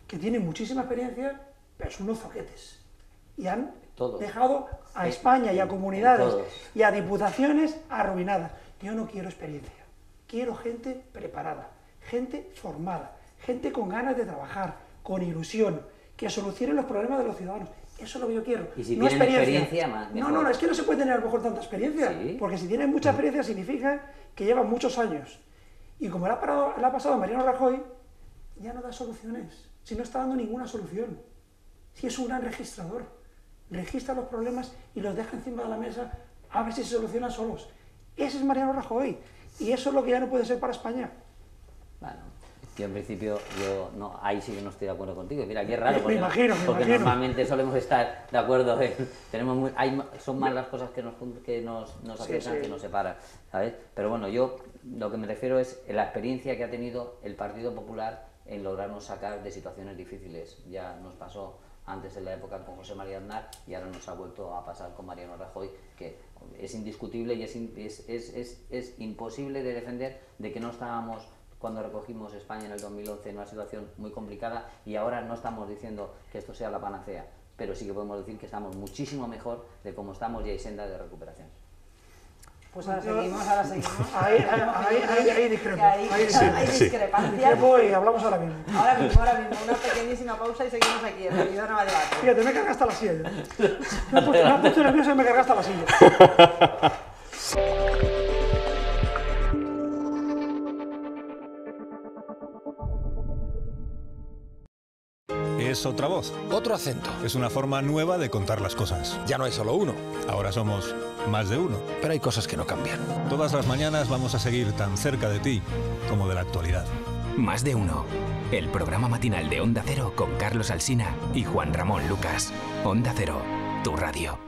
que tiene muchísima experiencia, pero son unos zoquetes. Y han Todos. dejado a España y a comunidades y a diputaciones arruinadas. Yo no quiero experiencia, quiero gente preparada, gente formada, gente con ganas de trabajar, con ilusión, que solucione los problemas de los ciudadanos. Eso es lo que yo quiero. Y si no tienen experiencia. experiencia más, no, mejor. no, no, es que no se puede tener a lo mejor tanta experiencia, Sí. porque si tienes mucha experiencia significa que llevan muchos años. Y como le ha, parado- le ha pasado a Mariano Rajoy, ya no da soluciones, si no está dando ninguna solución. Si es un gran registrador, registra los problemas y los deja encima de la mesa a ver si se solucionan solos. Ese es Mariano Rajoy. Y eso es lo que ya no puede ser para España. Bueno, yo en principio, yo no, ahí sí que no estoy de acuerdo contigo. Mira, qué raro, Me porque, imagino, me porque imagino. normalmente solemos estar de acuerdo. en- tenemos muy- hay, son más las cosas que nos, que nos, nos Sí, acercan sí. que nos separan, ¿sabes? Pero bueno, yo lo que me refiero es la experiencia que ha tenido el Partido Popular en lograrnos sacar de situaciones difíciles. Ya nos pasó antes en la época con José María Aznar y ahora nos ha vuelto a pasar con Mariano Rajoy, que es indiscutible y es, es, es, es, es imposible de defender de que no estábamos cuando recogimos España en el 2011 en una situación muy complicada y ahora no estamos diciendo que esto sea la panacea. pero sí que podemos decir que estamos muchísimo mejor de cómo estamos y hay senda de recuperación. Pues ahora seguimos, ahora seguimos. Ahí, ahí, ahí, ahí, discrepo. Hay discrepo. discrepancias. Discrepo y hablamos ahora mismo. Ahora mismo, ahora mismo, una pequeñísima pausa y seguimos aquí en el Nueva Debate. Fíjate, me carga hasta la silla. Me ha puesto, me ha puesto nervioso y me carga hasta la silla. Es otra voz. Otro acento. Es una forma nueva de contar las cosas. Ya no hay solo uno, Ahora somos más de uno. pero hay cosas que no cambian. Todas las mañanas vamos a seguir tan cerca de ti como de la actualidad. Más de uno. El programa matinal de Onda Cero con Carlos Alsina y Juan Ramón Lucas. Onda Cero, tu radio.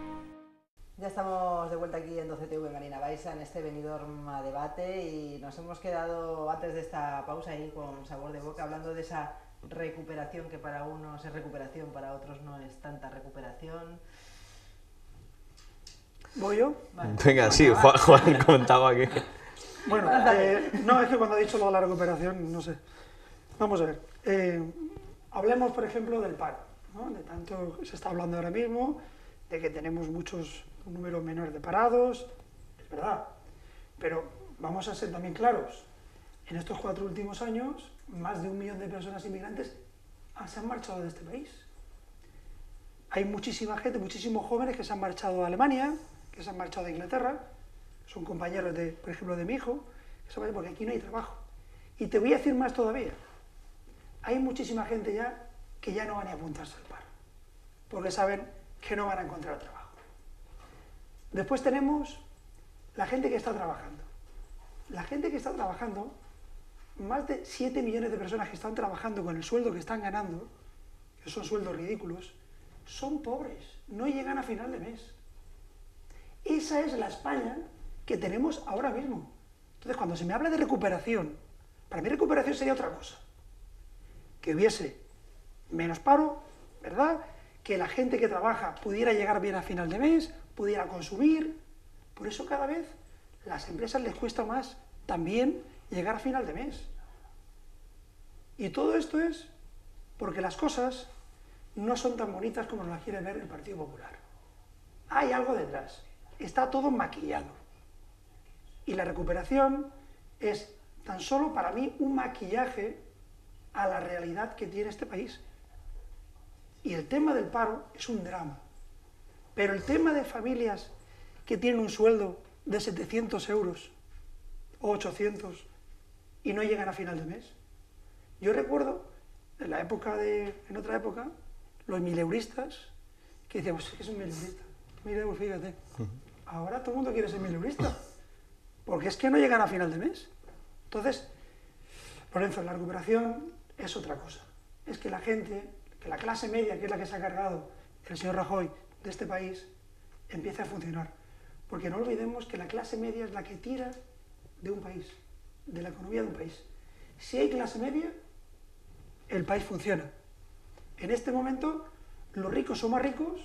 Ya estamos de vuelta aquí en 12TV Marina Baixa en este Benidorm a debate y nos hemos quedado antes de esta pausa ahí con sabor de boca hablando de esa recuperación que para unos es recuperación, para otros no es tanta recuperación. ¿Voy yo? Vale. Venga, sí, Juan, Juan comentaba que... Bueno, eh, no, es que cuando ha dicho lo de la recuperación, no sé. Vamos a ver. eh, hablemos, por ejemplo, del paro. ¿no? De tanto se está hablando ahora mismo, de que tenemos muchos, un número menor de parados. Es verdad. Pero vamos a ser también claros. En estos cuatro últimos años, más de un millón de personas inmigrantes se han marchado de este país. Hay muchísima gente, muchísimos jóvenes que se han marchado a Alemania, que se han marchado a Inglaterra, son compañeros, de, por ejemplo, de mi hijo, que se porque aquí no hay trabajo. Y te voy a decir más todavía. Hay muchísima gente ya que ya no van a apuntarse al paro, porque saben que no van a encontrar trabajo. Después tenemos la gente que está trabajando. La gente que está trabajando, más de 7 millones de personas que están trabajando con el sueldo que están ganando, que son sueldos ridículos, son pobres, no llegan a final de mes. Esa es la España que tenemos ahora mismo. Entonces, cuando se me habla de recuperación, para mí recuperación sería otra cosa. Que hubiese menos paro, ¿verdad? Que la gente que trabaja pudiera llegar bien a final de mes, pudiera consumir. Por eso cada vez las empresas les cuesta más también llegar a final de mes. Y todo esto es porque las cosas no son tan bonitas como nos las quiere ver el Partido Popular. Hay algo detrás. Está todo maquillado. Y la recuperación es tan solo para mí un maquillaje a la realidad que tiene este país. Y el tema del paro es un drama. Pero el tema de familias que tienen un sueldo de 700 euros o 800 y no llegan a final de mes. Yo recuerdo en la época de, en otra época, los mileuristas que decíamos, "Pues, ¿qué es un mileurista? Mil euros, fíjate. Ahora todo el mundo quiere ser mileurista. Porque es que no llegan a final de mes. Entonces, Lorenzo, la recuperación es otra cosa. Es que la gente, que la clase media, que es la que se ha cargado el señor Rajoy de este país, empiece a funcionar. Porque no olvidemos que la clase media es la que tira de un país, de la economía de un país. Si hay clase media, el país funciona. En este momento, los ricos son más ricos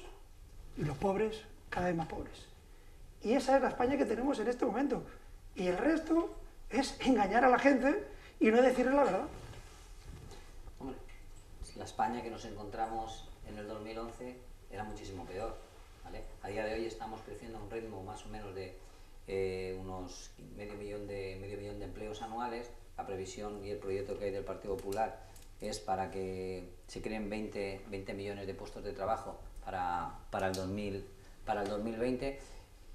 y los pobres cada vez más pobres. Y esa es la España que tenemos en este momento. Y el resto es engañar a la gente y no decirle la verdad. Hombre, la España que nos encontramos en el 2011 era muchísimo peor. ¿vale? A día de hoy estamos creciendo a un ritmo más o menos de eh, unos medio millón, de medio millón de empleos anuales. La previsión y el proyecto que hay del Partido Popular es para que se creen 20, 20 millones de puestos de trabajo para, para, el 2000, para el 2020.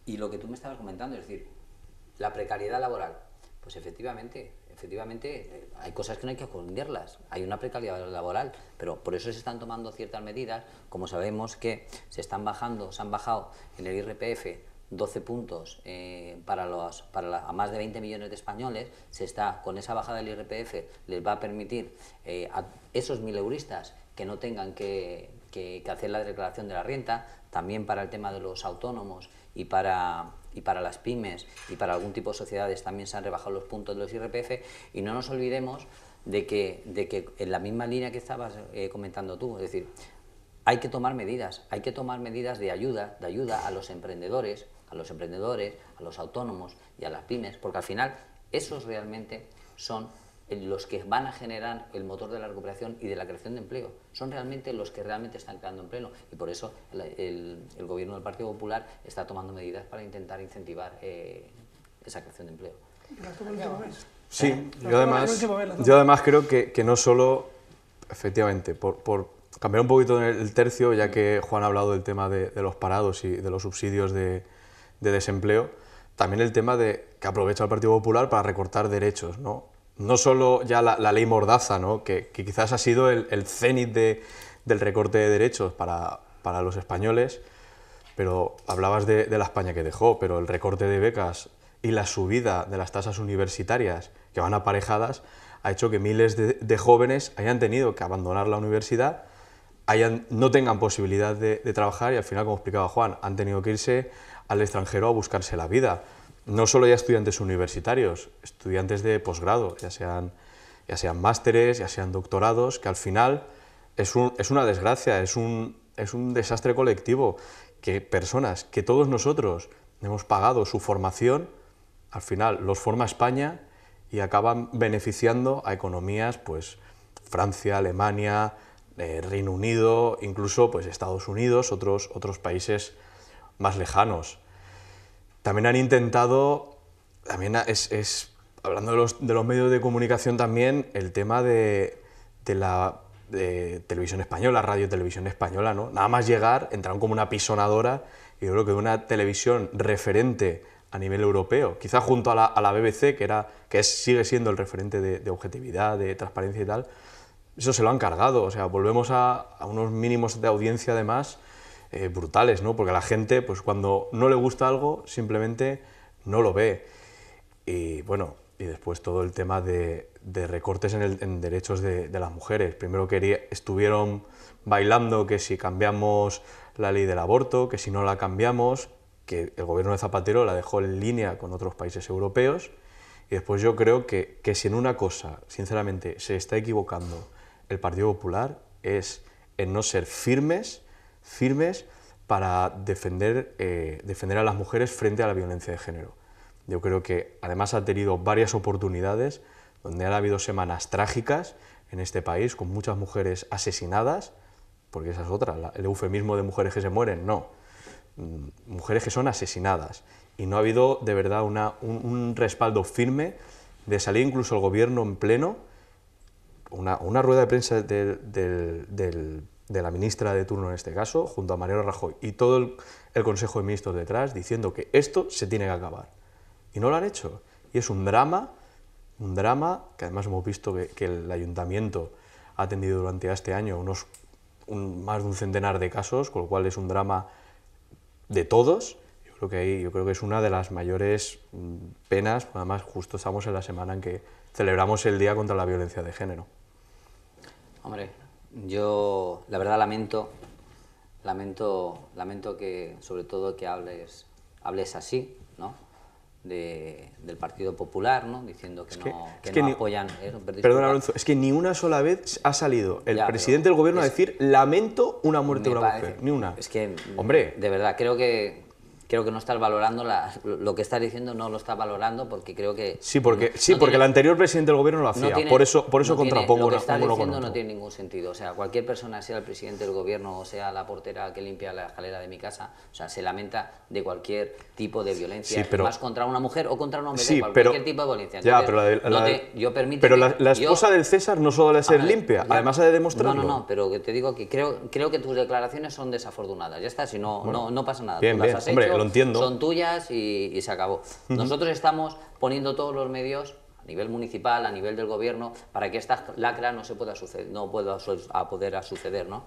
Y lo que tú me estabas comentando, es decir, la precariedad laboral. Pues efectivamente, efectivamente eh, hay cosas que no hay que esconderlas. Hay una precariedad laboral, pero por eso se están tomando ciertas medidas. Como sabemos que se están bajando, se han bajado en el IRPF 12 puntos eh, para, los, para la- a más de 20 millones de españoles, se está con esa bajada del IRPF les va a permitir eh, a esos mileuristas que no tengan que, que- hacer la declaración de la renta, también para el tema de los autónomos y para, y para las pymes y para algún tipo de sociedades también se han rebajado los puntos de los IRPF y no nos olvidemos de que, de que en la misma línea que estabas eh, comentando tú, es decir, hay que tomar medidas, hay que tomar medidas de ayuda, de ayuda a los emprendedores, a los emprendedores, a los autónomos y a las pymes, porque al final esos realmente son los que van a generar el motor de la recuperación y de la creación de empleo. Son realmente los que realmente están creando empleo. Y por eso el, gobierno del Partido Popular está tomando medidas para intentar incentivar eh, esa creación de empleo. Sí, yo además, yo además creo que, que no solo, efectivamente, por, por, cambiar un poquito el tercio, ya que Juan ha hablado del tema de, de los parados y de los subsidios de, de, desempleo, también el tema de que aprovecha el Partido Popular para recortar derechos, ¿no? No solo ya la, ley Mordaza, ¿no? que, quizás ha sido el, el cenit de, del recorte de derechos para, para los españoles, pero hablabas de, de, la España que dejó, pero el recorte de becas y la subida de las tasas universitarias que van aparejadas ha hecho que miles de, jóvenes hayan tenido que abandonar la universidad, hayan, no tengan posibilidad de, trabajar y al final, como explicaba Juan, han tenido que irse al extranjero a buscarse la vida. No solo ya estudiantes universitarios, estudiantes de posgrado, ya sean, ya sean másteres, ya sean doctorados, que al final es, es una desgracia, es un, es un desastre colectivo que personas, que todos nosotros hemos pagado su formación, al final los forma España y acaban beneficiando a economías, pues Francia, Alemania, eh, Reino Unido, incluso pues Estados Unidos, otros, otros países más lejanos. También han intentado, también es, hablando de los, medios de comunicación también, el tema de, la televisión española, radio televisión española, ¿no? Nada más llegar, entraron como una pisonadora y yo creo que una televisión referente a nivel europeo, quizá junto a la, BBC, que, era, que sigue siendo el referente de, objetividad, de transparencia y tal, eso se lo han cargado, o sea, volvemos a unos mínimos de audiencia además eh, brutales, ¿no? porque la gente, pues cuando no le gusta algo, simplemente no lo ve. Y bueno, y después todo el tema de, recortes en derechos de, de, las mujeres. Primero quería, estuvieron bailando que si cambiamos la ley del aborto, que si no la cambiamos, que el gobierno de Zapatero la dejó en línea con otros países europeos y después yo creo que, que si en una cosa, sinceramente, se está equivocando el Partido Popular es en no ser firmes, firmes para defender, eh, defender a las mujeres frente a la violencia de género. Yo creo que además ha tenido varias oportunidades donde han habido semanas trágicas en este país con muchas mujeres asesinadas, porque esa es otra, la, el eufemismo de mujeres que se mueren, no Mm, mujeres que son asesinadas y no ha habido de verdad una, un, un, respaldo firme de salir incluso el gobierno en pleno, una, una rueda de prensa de, de, de, de, la ministra de turno en este caso, junto a Mariano Rajoy y todo el, Consejo de Ministros detrás, diciendo que esto se tiene que acabar. Y no lo han hecho. Y es un drama, un drama que además hemos visto que, el ayuntamiento ha atendido durante este año unos, un, más de un centenar de casos, con lo cual es un drama de todos, yo creo que ahí, yo creo que es una de las mayores mm, penas, además justo estamos en la semana en que celebramos el Día contra la Violencia de Género. Hombre, yo la verdad lamento, lamento, lamento que sobre todo que hables, hables así, ¿no? De, del Partido Popular, ¿no? diciendo que, es que no, que no ni, apoyan... Eh, perdón, Alonso, es que ni una sola vez ha salido el ya, presidente del gobierno a decir lamento una muerte de una parece, mujer, ni una. Es que, hombre, de verdad, creo que creo que no estás valorando la, lo que estás diciendo no lo estás valorando porque creo que sí porque no, sí no porque tiene, el anterior presidente del gobierno lo hacía. tiene, por eso por eso contrapongo lo que estás diciendo no tiene ningún sentido. O sea cualquier persona sea el presidente del gobierno o sea la portera que limpia la escalera de mi casa o sea se lamenta de cualquier tipo de violencia sí, pero, más contra una mujer o contra un hombre sí, cualquier pero, tipo de violencia. Entonces, ya pero la, de, la, te, yo permito pero la, la esposa yo, del César no solo debe ser limpia además ha de demostrarlo. No no no pero te digo que creo creo que tus declaraciones son desafortunadas. Ya está si no bueno, no, no pasa nada. Bien, bien, hombre, lo entiendo son tuyas y, y, se acabó. Nosotros estamos poniendo todos los medios a nivel municipal, a nivel del gobierno, para que esta lacra no se pueda suceder, no pueda a poder a suceder, ¿no?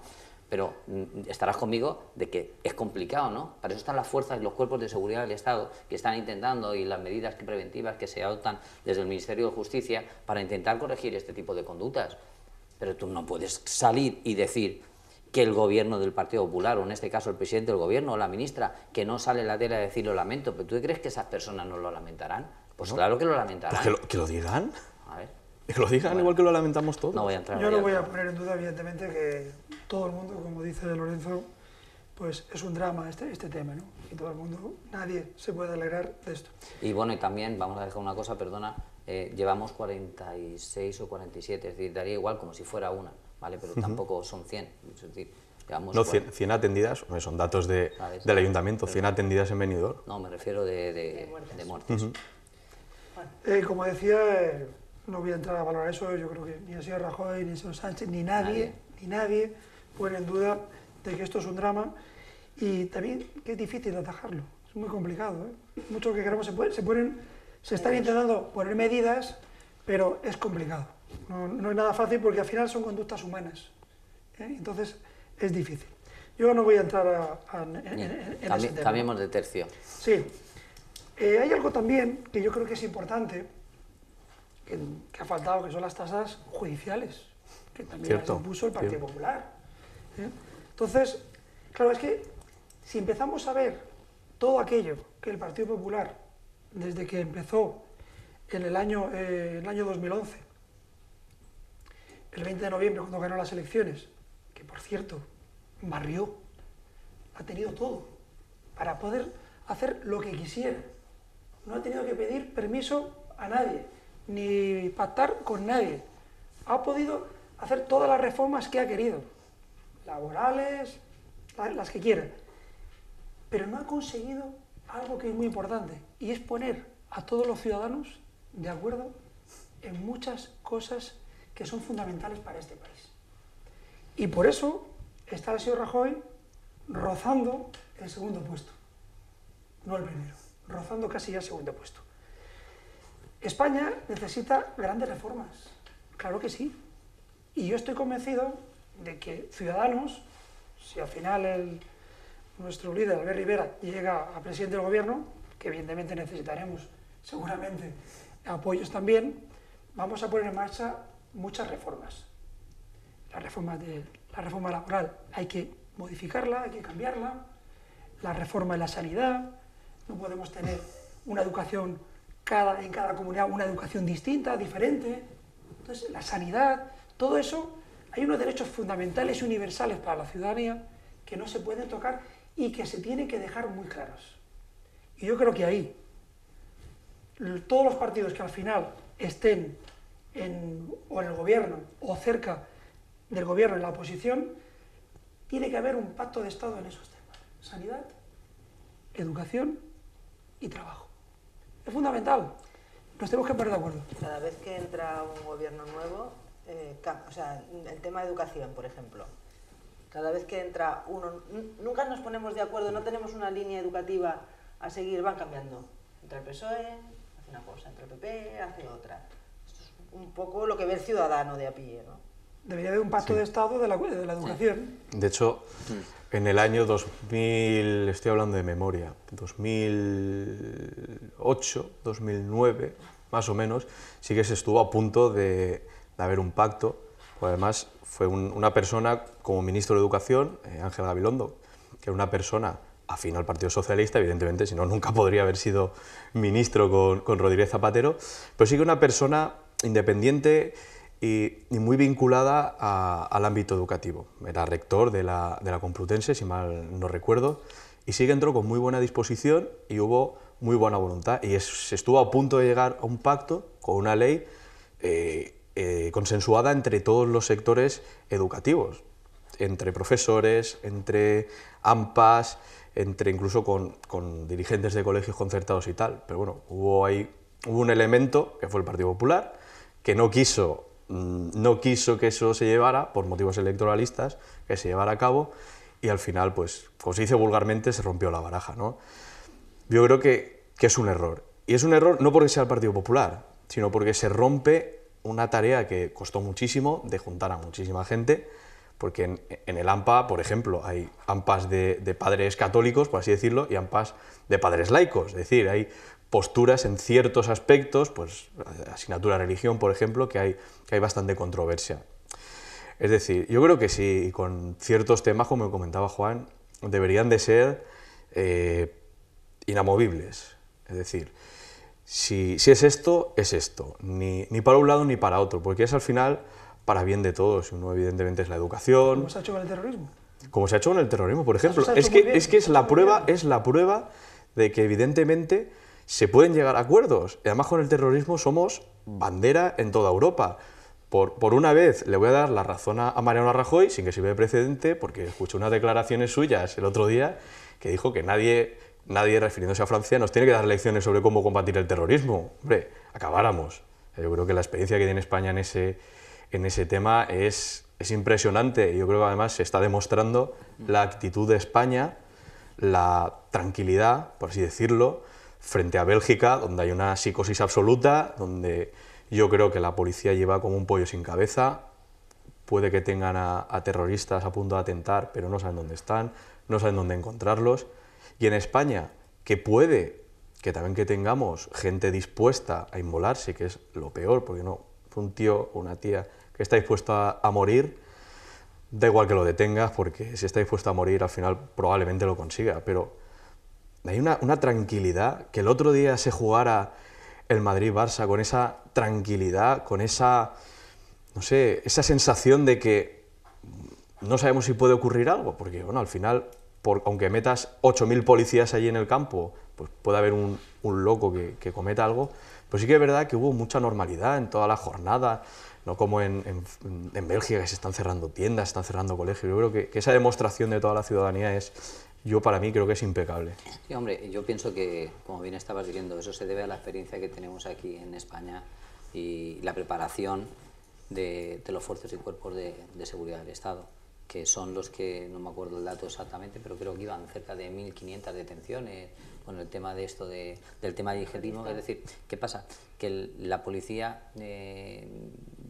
Pero mm, estarás conmigo de que es complicado, ¿no? Para eso están las fuerzas y los cuerpos de seguridad del Estado que están intentando y las medidas preventivas que se adoptan desde el Ministerio de Justicia para intentar corregir este tipo de conductas. Pero tú no puedes salir y decir que el gobierno del Partido Popular, o en este caso el presidente del gobierno o la ministra, que no sale en la tela a decir lo lamento, pero ¿tú crees que esas personas no lo lamentarán? Pues no. claro que lo lamentarán. Pues que, lo, que, lo, digan. A ver. Que lo digan bueno, igual que lo lamentamos todos. No voy a entrar. Yo no voy a poner en duda, evidentemente, que todo el mundo, como dice Lorenzo, pues es un drama este, este tema, ¿no? Y todo el mundo, nadie se puede alegrar de esto. Y bueno, y también, vamos a dejar una cosa, perdona, eh, llevamos 46 o 47, es decir, daría igual como si fuera una, ¿vale? Pero tampoco son 100, es decir, llevamos... No, cuar- 100, 100 atendidas, hombre, son datos de, del ayuntamiento, 100 atendidas en Benidorm. No, me refiero de, de, de muertes. Eh, como decía, eh, no voy a entrar a valorar eso, yo creo que ni el señor Rajoy, ni el señor Sánchez, ni nadie, Nadie. ni nadie pone en duda de que esto es un drama y también que es difícil atajarlo, es muy complicado. ¿eh? Muchos que queremos se, pone- se ponen, se están intentando poner medidas, pero es complicado. No, no es nada fácil porque al final son conductas humanas. ¿eh? Entonces es difícil. Yo no voy a entrar a- a- en, en- ese tema. cambiemos de tercio. Sí. Eh, hay algo también que yo creo que es importante, que, que ha faltado, que son las tasas judiciales, que también Cierto, las impuso el Partido cierto. Popular. ¿eh? Entonces, claro, es que si empezamos a ver todo aquello que el Partido Popular, desde que empezó en el año, eh, el año 2011, el 20 de noviembre, cuando ganó las elecciones, que por cierto, barrió, ha tenido todo para poder hacer lo que quisiera. No ha tenido que pedir permiso a nadie, ni pactar con nadie. Ha podido hacer todas las reformas que ha querido, laborales, la- las que quiera. Pero no ha conseguido algo que es muy importante, y es poner a todos los ciudadanos de acuerdo en muchas cosas que son fundamentales para este país. Y por eso está el señor Rajoy rozando el segundo puesto, no el primero, rozando casi ya el segundo puesto. España necesita grandes reformas, claro que sí. Y yo estoy convencido de que Ciudadanos, si al final nuestro líder, Albert Rivera, llega a presidente del gobierno, que evidentemente necesitaremos seguramente apoyos también, vamos a poner en marcha muchas reformas la reforma, de, la reforma laboral hay que modificarla, hay que cambiarla, la reforma en la sanidad, no podemos tener una educación cada, en cada comunidad, una educación distinta, diferente. Entonces, la sanidad, todo eso, hay unos derechos fundamentales y universales para la ciudadanía que no se pueden tocar y que se tienen que dejar muy claros. Y yo creo que ahí, todos los partidos que al final estén en, o en el gobierno o cerca del gobierno en la oposición, tiene que haber un pacto de Estado en esos temas. Sanidad, educación y trabajo. Es fundamental. Nos tenemos que poner de acuerdo. Cada vez que entra un gobierno nuevo, eh, o sea, el tema de educación, por ejemplo, cada vez que entra uno, nunca nos ponemos de acuerdo, no tenemos una línea educativa a seguir, van cambiando. Entra el PSOE, E, hace una cosa, entra el PP, hace otra. Un poco lo que ve el ciudadano de a pie, ¿no? Debería haber un pacto de Estado de la, de la educación. De hecho, en el año 2000, estoy hablando de memoria, 2008, 2009, más o menos, sí que se estuvo a punto de, de haber un pacto. Pues además, fue un- una persona como ministro de Educación, eh, Ángel Gabilondo, que era una persona afín al Partido Socialista, evidentemente, si no, nunca podría haber sido ministro con, con Rodríguez Zapatero, pero sí que una persona independiente y, muy vinculada a- al ámbito educativo. Era rector de la, de la Complutense, si mal no recuerdo, y sí que entró con muy buena disposición y hubo muy buena voluntad. Y se estuvo a punto de llegar a un pacto con una ley eh, eh, consensuada entre todos los sectores educativos, entre profesores, entre AMPAs, entre incluso con, con dirigentes de colegios concertados y tal. Pero bueno, hubo ahí hubo un elemento, que fue el Partido Popular, que no quiso, mm, no quiso que eso se llevara, por motivos electoralistas, que se llevara a cabo, y al final, pues, como se dice vulgarmente, se rompió la baraja, ¿no? Yo creo que, que es un error. Y es un error no porque sea el Partido Popular, sino porque se rompe una tarea que costó muchísimo de juntar a muchísima gente, porque en, el AMPA, por ejemplo, hay AMPAs de, de padres católicos, por así decirlo, y AMPAs de padres laicos. Es decir, hay posturas en ciertos aspectos, pues asignatura religión, por ejemplo, que hay, que hay bastante controversia. Es decir, yo creo que sí, con ciertos temas, como comentaba Juan, deberían de ser eh, inamovibles. Es decir, si, si es esto, es esto, ni, ni para un lado ni para otro, porque es al final para bien de todos. Uno, evidentemente, es la educación, Como se ha hecho con el terrorismo. como se ha hecho con el terrorismo, por ejemplo. Es que, bien, es que la prueba, bien. es la prueba de que evidentemente se pueden llegar a acuerdos. Y además con el terrorismo somos bandera en toda Europa. Por, por una vez le voy a dar la razón a, Mariano Rajoy, sin que sirva de precedente, porque escuché unas declaraciones suyas el otro día que dijo que nadie, nadie, refiriéndose a Francia, nos tiene que dar lecciones sobre cómo combatir el terrorismo. Hombre, acabáramos. Yo creo que la experiencia que tiene España en ese, en ese tema es, es impresionante. Yo creo que además se está demostrando la actitud de España, la tranquilidad, por así decirlo, frente a Bélgica, donde hay una psicosis absoluta, donde yo creo que la policía lleva como un pollo sin cabeza, puede que tengan a, a, terroristas a punto de atentar, pero no saben dónde están, no saben dónde encontrarlos. Y en España, que puede que también que tengamos gente dispuesta a inmolarse, que es lo peor, porque no, un tío o una tía que está dispuesto a, a morir, da igual que lo detengas, porque si está dispuesto a morir, al final probablemente lo consiga, pero hay una, tranquilidad, que el otro día se jugara el Madrid-Barça con esa tranquilidad, con esa, no sé, esa sensación de que no sabemos si puede ocurrir algo, porque bueno, al final, aunque metas 8.000 policías allí en el campo, pues puede haber un, loco que, cometa algo, pero sí que es verdad que hubo mucha normalidad en toda la jornada, no como en, en, en Bélgica que se están cerrando tiendas, se están cerrando colegios, yo creo que esa demostración de toda la ciudadanía es, yo para mí creo que es impecable. Sí, hombre, yo pienso que, como bien estabas diciendo, eso se debe a la experiencia que tenemos aquí en España y la preparación de, de los fuerzas y cuerpos de, de, seguridad del Estado, que son los que, no me acuerdo el dato exactamente, pero creo que iban cerca de 1.500 detenciones con el tema de esto de, del tema yihadismo. Es decir, ¿qué pasa? Que el, la policía eh,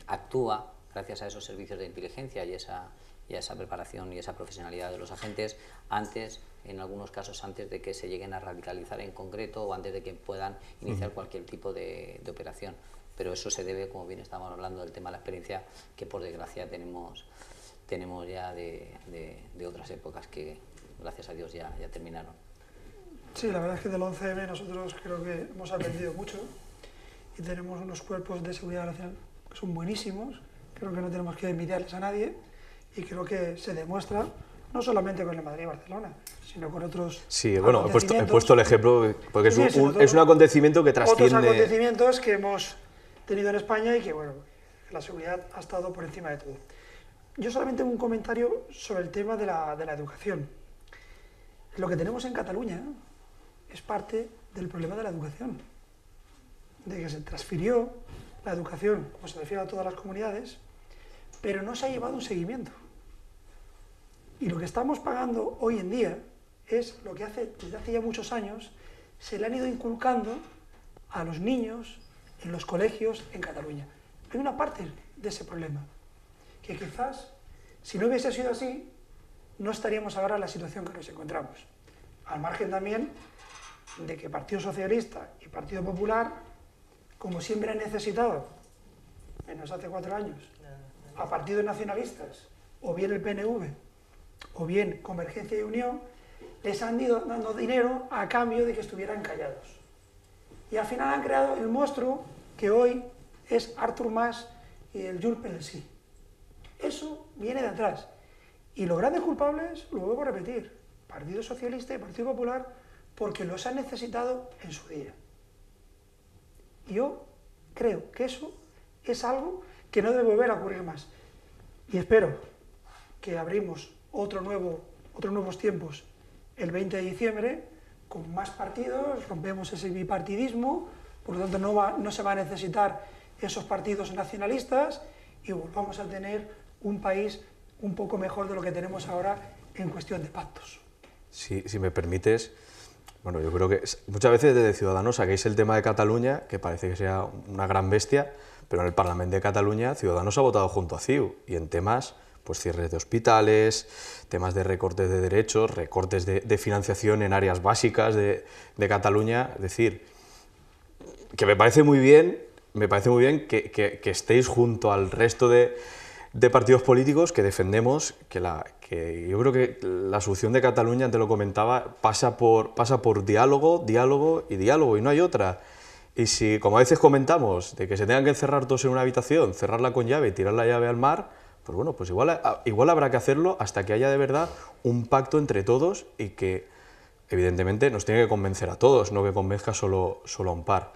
actúa gracias a esos servicios de inteligencia y esa y a esa preparación y esa profesionalidad de los agentes antes, en algunos casos antes de que se lleguen a radicalizar en concreto o antes de que puedan iniciar cualquier tipo de, de operación. Pero eso se debe, como bien estamos hablando del tema de la experiencia, que por desgracia tenemos, tenemos ya de, de, de otras épocas que, gracias a Dios, ya, ya terminaron. Sí, la verdad es que del 11M nosotros creo que hemos aprendido mucho y tenemos unos cuerpos de seguridad nacional que son buenísimos, creo que no tenemos que envidiarles a nadie y creo que se demuestra no solamente con el Madrid y Barcelona, sino con otros Sí, bueno, he puesto, he puesto, el ejemplo porque sí, es, un, sí, es, un, acontecimiento que trasciende... Otros acontecimientos que hemos tenido en España y que, bueno, la seguridad ha estado por encima de todo. Yo solamente un comentario sobre el tema de la, de la educación. Lo que tenemos en Cataluña es parte del problema de la educación, de que se transfirió la educación, como se refiere a todas las comunidades, pero no se ha llevado un seguimiento. Y lo que estamos pagando hoy en día es lo que hace, desde hace ya muchos años se le han ido inculcando a los niños en los colegios en Cataluña. Hay una parte de ese problema, que quizás si no hubiese sido así, no estaríamos ahora en la situación que nos encontramos. Al margen también de que Partido Socialista y Partido Popular, como siempre han necesitado, menos hace cuatro años, a partidos nacionalistas, o bien el PNV, o bien Convergencia y Unión, les han ido dando dinero a cambio de que estuvieran callados. Y al final han creado el monstruo que hoy es Artur Mas y el Jules Pelensí. Eso viene de atrás. Y los grandes culpables, lo vuelvo a repetir, Partido Socialista y Partido Popular, porque los han necesitado en su día. Yo creo que eso es algo que no debe volver a ocurrir más. Y espero que abrimos otro nuevo, otros nuevos tiempos el 20 de diciembre con más partidos, rompemos ese bipartidismo, por lo tanto no, va, no se va a necesitar esos partidos nacionalistas y volvamos a tener un país un poco mejor de lo que tenemos ahora en cuestión de pactos. Si, si me permites, bueno, yo creo que muchas veces desde Ciudadanos saquéis el tema de Cataluña, que parece que sea una gran bestia, pero en el Parlamento de Cataluña Ciudadanos ha votado junto a CIU y en temas pues cierres de hospitales, temas de recortes de derechos, recortes de, de financiación en áreas básicas de, de, Cataluña, es decir, que me parece muy bien, me parece muy bien que, que, que estéis junto al resto de, de, partidos políticos que defendemos que, la, que yo creo que la solución de Cataluña, te lo comentaba, pasa por, pasa por diálogo, diálogo y diálogo, y no hay otra. Y si, como a veces comentamos, de que se tengan que encerrar todos en una habitación, cerrarla con llave y tirar la llave al mar, pues bueno, pues igual, igual habrá que hacerlo hasta que haya de verdad un pacto entre todos y que evidentemente nos tiene que convencer a todos, no que convenzca solo, solo a un par.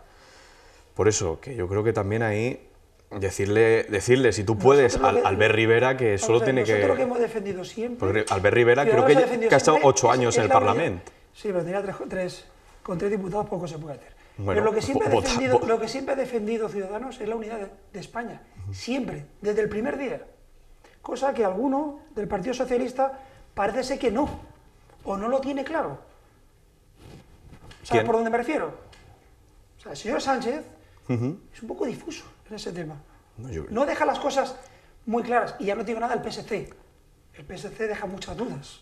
Por eso, que yo creo que también ahí decirle, decirle si tú puedes, al, Albert Rivera, que solo ver, tiene que que... hemos defendido siempre... Albert Rivera creo que, que ha estado ocho es- años es en el. Parlamento. Sí, pero tenía tres, tres- con tres diputados poco se puede hacer. Bueno, pero lo que, siempre ha defendido, lo que siempre ha defendido Ciudadanos es la unidad de, de España. Siempre, desde el primer día. Cosa que alguno del Partido Socialista parece ser que no, o no lo tiene claro. ¿Sabes por dónde me refiero? O sea, el señor Sánchez es un poco difuso en ese tema. No, yo- No deja las cosas muy claras. Y ya no digo nada del PSC. El PSC deja muchas dudas,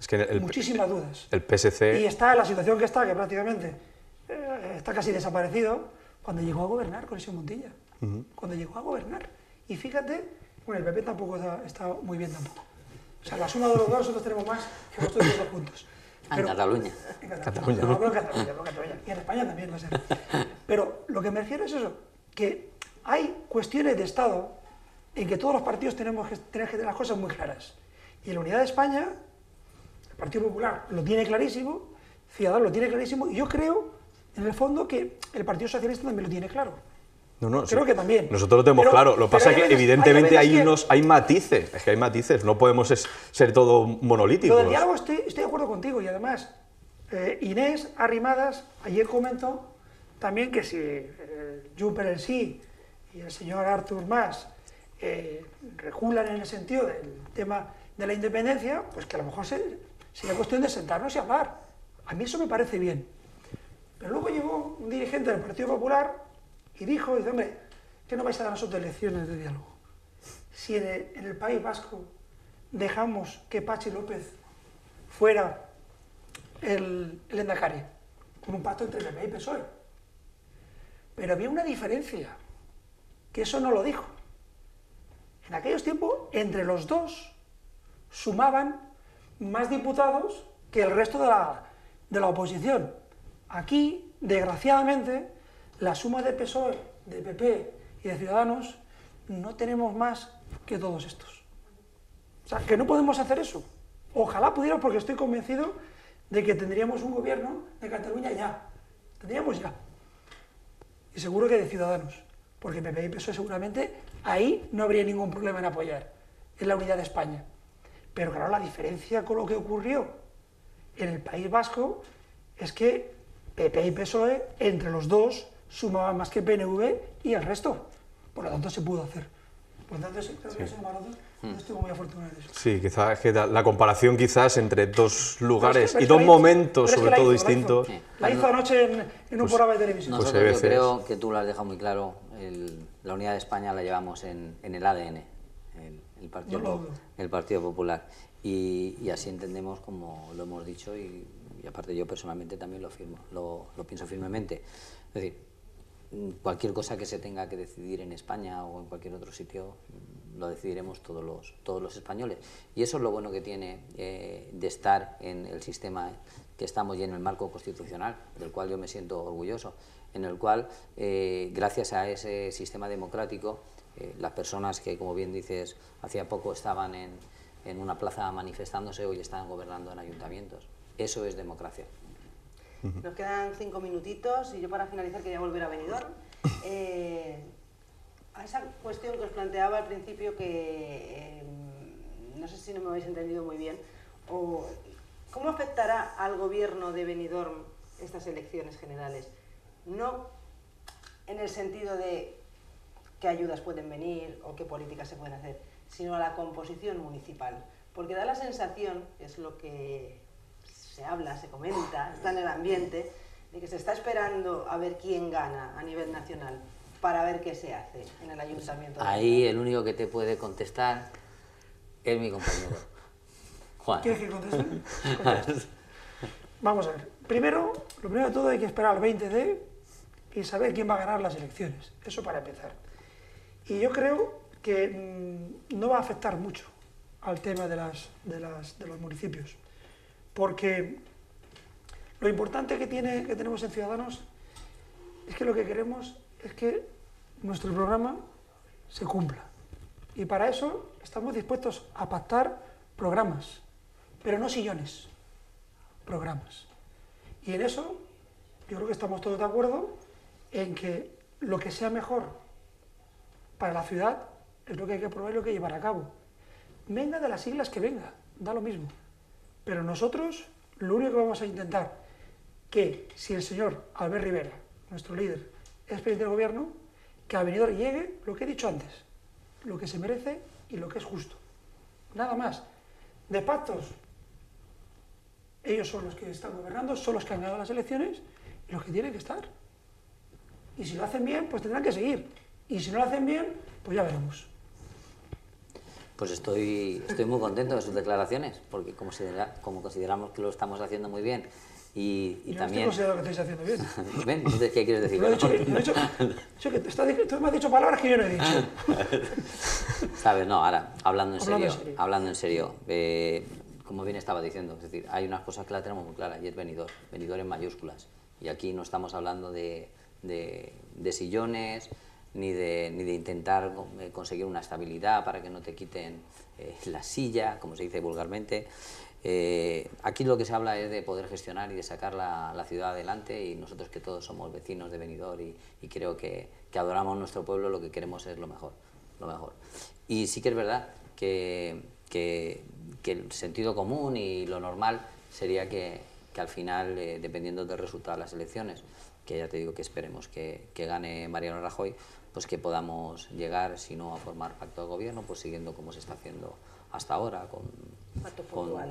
Es que el, muchísimas dudas. el PSC... Y está en la situación que está, que prácticamente eh, está casi desaparecido, cuando llegó a gobernar con ese Montilla. Cuando llegó a gobernar. Y fíjate, bueno, el PP tampoco está, está muy bien tampoco. O sea, la suma de los dos, nosotros tenemos más que vosotros dos juntos. Ah, en Cataluña. En Cataluña. No, en Cataluña, hablo en Cataluña. Y en España también va a ser. Pero lo que me refiero es eso, que hay cuestiones de Estado en que todos los partidos tenemos que tener que tener las cosas muy claras. Y en la unidad de España, el Partido Popular lo tiene clarísimo, Ciudadanos lo tiene clarísimo, y yo creo, en el fondo, que el Partido Socialista también lo tiene claro. No, no, Creo sí. que también. Nosotros lo tenemos Pero- claro. Lo pasa que veces- evidentemente hay, que- unos, hay matices. Es que hay matices. No podemos es- ser todo Lo monolíticos. del diálogo estoy, estoy de acuerdo contigo y además eh, Inés Arrimadas ayer comentó también que si eh, el sí y el señor Artur Mas eh, reculan en el sentido del tema de la independencia, pues que a lo mejor se- sería cuestión de sentarnos y hablar. A mí eso me parece bien. Pero luego llegó un dirigente del Partido Popular y dijo, dice, hombre, que no vais a dar nosotros lecciones de diálogo. Si en el, País Vasco dejamos que Pachi López fuera el, el endacari, con un pacto entre PP y PSOE. Pero había una diferencia, que eso no lo dijo. En aquellos tiempos, entre los dos, sumaban más diputados que el resto de la, de la oposición. Aquí, desgraciadamente, la suma de PSOE, de PP y de Ciudadanos, no tenemos más que todos estos. O sea, que no podemos hacer eso. Ojalá pudiéramos, porque estoy convencido de que tendríamos un gobierno de Cataluña ya. Tendríamos ya. Y seguro que de Ciudadanos. Porque PP y PSOE seguramente ahí no habría ningún problema en apoyar. En la unidad de España. Pero claro, la diferencia con lo que ocurrió en el País Vasco es que PP y PSOE, entre los dos, sumaban más que PNV y el resto. Por lo tanto, se pudo hacer. Por lo tanto, sí, creo que señor Maroto, yo estuvo muy afortunado en eso. Sí, quizás es que la comparación quizás entre dos lugares es que- y dos que hizo, momentos, que sobre la todo hizo, la hizo. distintos. Sí. La hizo anoche en, en un programa de televisión. Pues Nosotros hay yo veces- creo que tú lo has dejado muy claro, el- la unidad de España la llevamos en, en el ADN, el, el partido, No el Partido Popular. Y, y así entendemos, como lo hemos dicho, y, y aparte yo personalmente también lo firmo, lo, lo pienso firmemente. Es decir, cualquier cosa que se tenga que decidir en España o en cualquier otro sitio, mm, lo decidiremos todos los, todos los españoles. Y eso es lo bueno que tiene eh, de estar en el sistema que estamos y en el marco constitucional, del cual yo me siento orgulloso, en el cual, eh, gracias a ese sistema democrático, eh, las personas que, como bien dices, hacía poco estaban en, en una plaza manifestándose, hoy están gobernando en ayuntamientos. Eso es democracia. Nos quedan cinco minutitos y yo para finalizar quería volver a Benidorm. Eh, a esa cuestión que os planteaba al principio que eh, no sé si no me habéis entendido muy bien, o ¿cómo afectará al gobierno de Benidorm estas elecciones generales? No en el sentido de qué ayudas pueden venir o qué políticas se pueden hacer, sino a la composición municipal. Porque da la sensación, es lo que se habla, se comenta, está en el ambiente, de que se está esperando a ver quién gana a nivel nacional para ver qué se hace en el ayuntamiento. de Ahí el único que te puede contestar es mi compañero. Juan. ¿Quieres que conteste? Vamos a ver. Primero, lo primero de todo hay que esperar al 20D y saber quién va a ganar las elecciones. Eso para empezar. Y yo creo que mm, no va a afectar mucho al tema de, las, de, las, de los municipios. Porque lo importante que, tiene, que tenemos en Ciudadanos es que lo que queremos es que nuestro programa se cumpla. Y para eso estamos dispuestos a pactar programas, pero no sillones. programas. Y en eso yo creo que estamos todos de acuerdo en que lo que sea mejor para la ciudad es lo que hay que probar y lo que llevar a cabo. Venga de las siglas que venga, da lo mismo. Pero nosotros lo único que vamos a intentar que si el señor Albert Rivera, nuestro líder, es presidente del gobierno, que a venidor llegue lo que he dicho antes, lo que se merece y lo que es justo. Nada más. De pactos, ellos son los que están gobernando, son los que han ganado las elecciones y los que tienen que estar. Y si lo hacen bien, pues tendrán que seguir. Y si no lo hacen bien, pues ya veremos. Pues estoy, estoy muy contento de sus declaraciones, porque como, como consideramos que lo estamos haciendo muy bien y, y Yo también... estoy considerando que estáis haciendo bien. Ven, entonces, ¿qué quieres decir? Lo he dicho, lo he dicho- yo que está tú me has dicho palabras que yo no he dicho. ¿Sabes? No, ahora, hablando en Hablando en serio, serio. hablando en serio, eh, como bien estaba diciendo, es decir, hay unas cosas que la tenemos muy claras y es venidor, venidor en mayúsculas. Y aquí no estamos hablando de, de- de sillones, ni de, ni de intentar eh, conseguir una estabilidad para que no te quiten eh, la silla, como se dice vulgarmente. Eh, aquí lo que se habla es de poder gestionar y de sacar la, la ciudad adelante y nosotros que todos somos vecinos de Benidorm y, y creo que, que adoramos nuestro pueblo, lo que queremos es lo mejor, lo mejor. Y sí que es verdad que, que- que el sentido común y lo normal sería que, al final, eh, dependiendo del resultado de las elecciones, que ya te digo que esperemos que, que gane Mariano Rajoy, pues que podamos llegar, si no a formar pacto de gobierno, pues siguiendo como se está haciendo hasta ahora, con,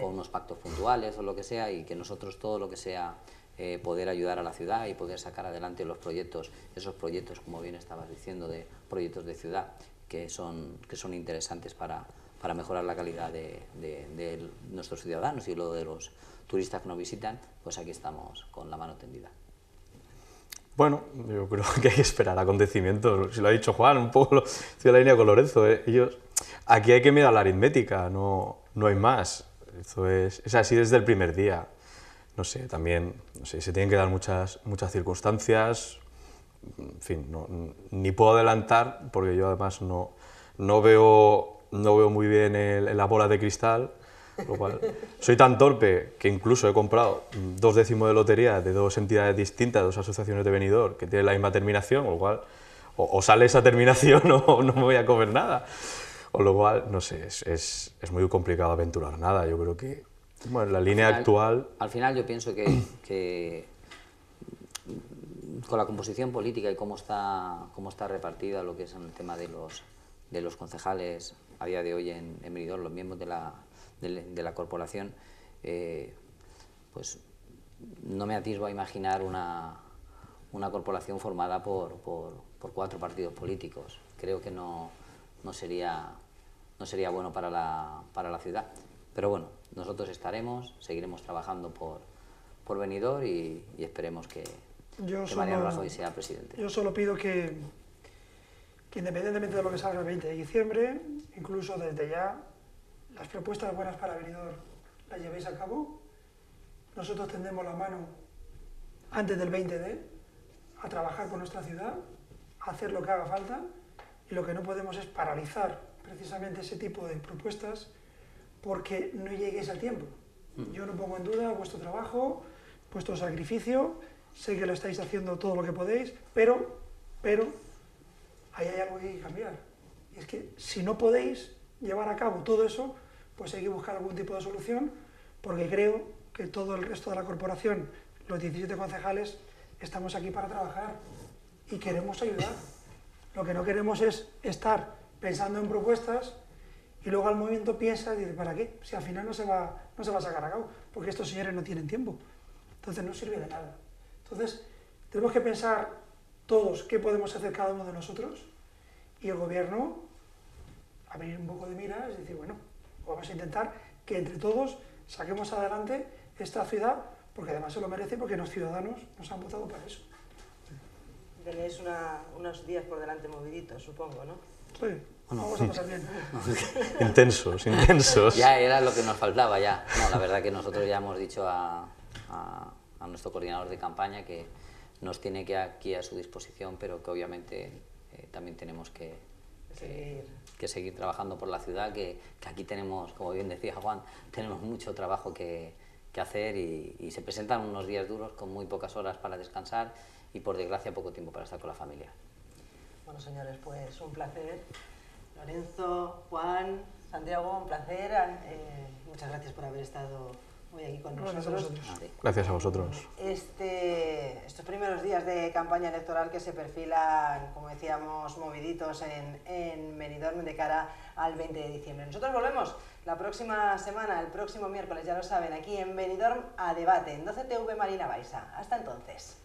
unos pactos puntuales o lo que sea, y que nosotros todo lo que sea eh, poder ayudar a la ciudad y poder sacar adelante los proyectos, esos proyectos, como bien estabas diciendo, de proyectos de ciudad, que son, que son interesantes para, para mejorar la calidad de, de- de nuestros ciudadanos y lo de los turistas que nos visitan, pues aquí estamos con la mano tendida. Bueno, yo creo que hay que esperar acontecimientos. Si lo ha dicho Juan, un poco lo, la línea con Lorenzo. ¿eh? Ellos, aquí hay que mirar la aritmética, no, no hay más. Esto es, es así desde el primer día. No sé, también no sé, se tienen que dar muchas, muchas circunstancias. En fin, no- ni puedo adelantar porque yo además no, no, veo, no veo muy bien el- la bola de cristal. Lo cual, soy tan torpe que incluso he comprado dos décimos de lotería de dos entidades distintas, dos asociaciones de venidor que tienen la misma terminación, con lo cual o, o sale esa terminación o no me voy a comer nada. Con lo cual, no sé, es, es, es muy complicado aventurar nada. Yo creo que bueno, la línea final- actual Al final yo pienso que, que con la composición política y cómo está, cómo está repartida lo que es el tema de los, de los concejales a día de hoy en, en Benidorm, los miembros de la, de, de la corporación, eh, pues no me atisbo a imaginar una, una corporación formada por, por- por cuatro partidos políticos. Creo que no, no sería, no sería bueno para la, para la ciudad. Pero bueno, nosotros estaremos, seguiremos trabajando por, por Benidorm y, y esperemos que, Yo que Mariano solo- Rajoy sea presidente. Yo solo pido que, que independientemente de lo que salga el 20 de diciembre, incluso desde ya, las propuestas buenas para Benidorm las llevéis a cabo. Nosotros tendemos la mano antes del 20 de a trabajar por nuestra ciudad, a hacer lo que haga falta y lo que no podemos es paralizar precisamente ese tipo de propuestas porque no lleguéis a tiempo. Yo no pongo en duda vuestro trabajo, vuestro sacrificio, sé que lo estáis haciendo todo lo que podéis, pero, pero, ahí hay algo que hay que cambiar. Y es que si no podéis llevar a cabo todo eso, pues hay que buscar algún tipo de solución, porque creo que todo el resto de la corporación, los 17 concejales, estamos aquí para trabajar y queremos ayudar. Lo que no queremos es estar pensando en propuestas y luego al movimiento piensa y dice, ¿para qué? Si al final no se va, no se va a sacar a cabo, porque estos señores no tienen tiempo. Entonces no sirve de nada. Entonces tenemos que pensar todos qué podemos hacer cada uno de nosotros y el gobierno abrir un poco de miras y decir, bueno, vamos a intentar que entre todos saquemos adelante esta ciudad, porque además se lo merece, porque los ciudadanos nos han votado para eso. Tenéis una- unos días por delante moviditos, supongo, ¿no? Sí, vamos a pasar bien. intensos, intensos. Ya era lo que nos faltaba ya. No, la verdad que nosotros ya hemos dicho a, a- a nuestro coordinador de campaña que nos tiene que aquí a su disposición, pero que obviamente eh, también tenemos que- Seguir. que seguir trabajando por la ciudad, que, que aquí tenemos, como bien decía Juan, tenemos mucho trabajo que, que hacer y, y se presentan unos días duros con muy pocas horas para descansar y por desgracia poco tiempo para estar con la familia. Bueno, señores, pues un placer. Lorenzo, Juan, Santiago, un placer. Eh, muchas gracias por haber estado hoy aquí con Gracias a nosotros. vosotros. Vale. Gracias a vosotros. Este, estos primeros días de campaña electoral que se perfilan, como decíamos, moviditos en, en Benidorm de cara al 20 de diciembre. Nosotros volvemos la próxima semana, el próximo miércoles, ya lo saben, aquí en Benidorm a debate, en 12TV Marina Baixa. Hasta entonces.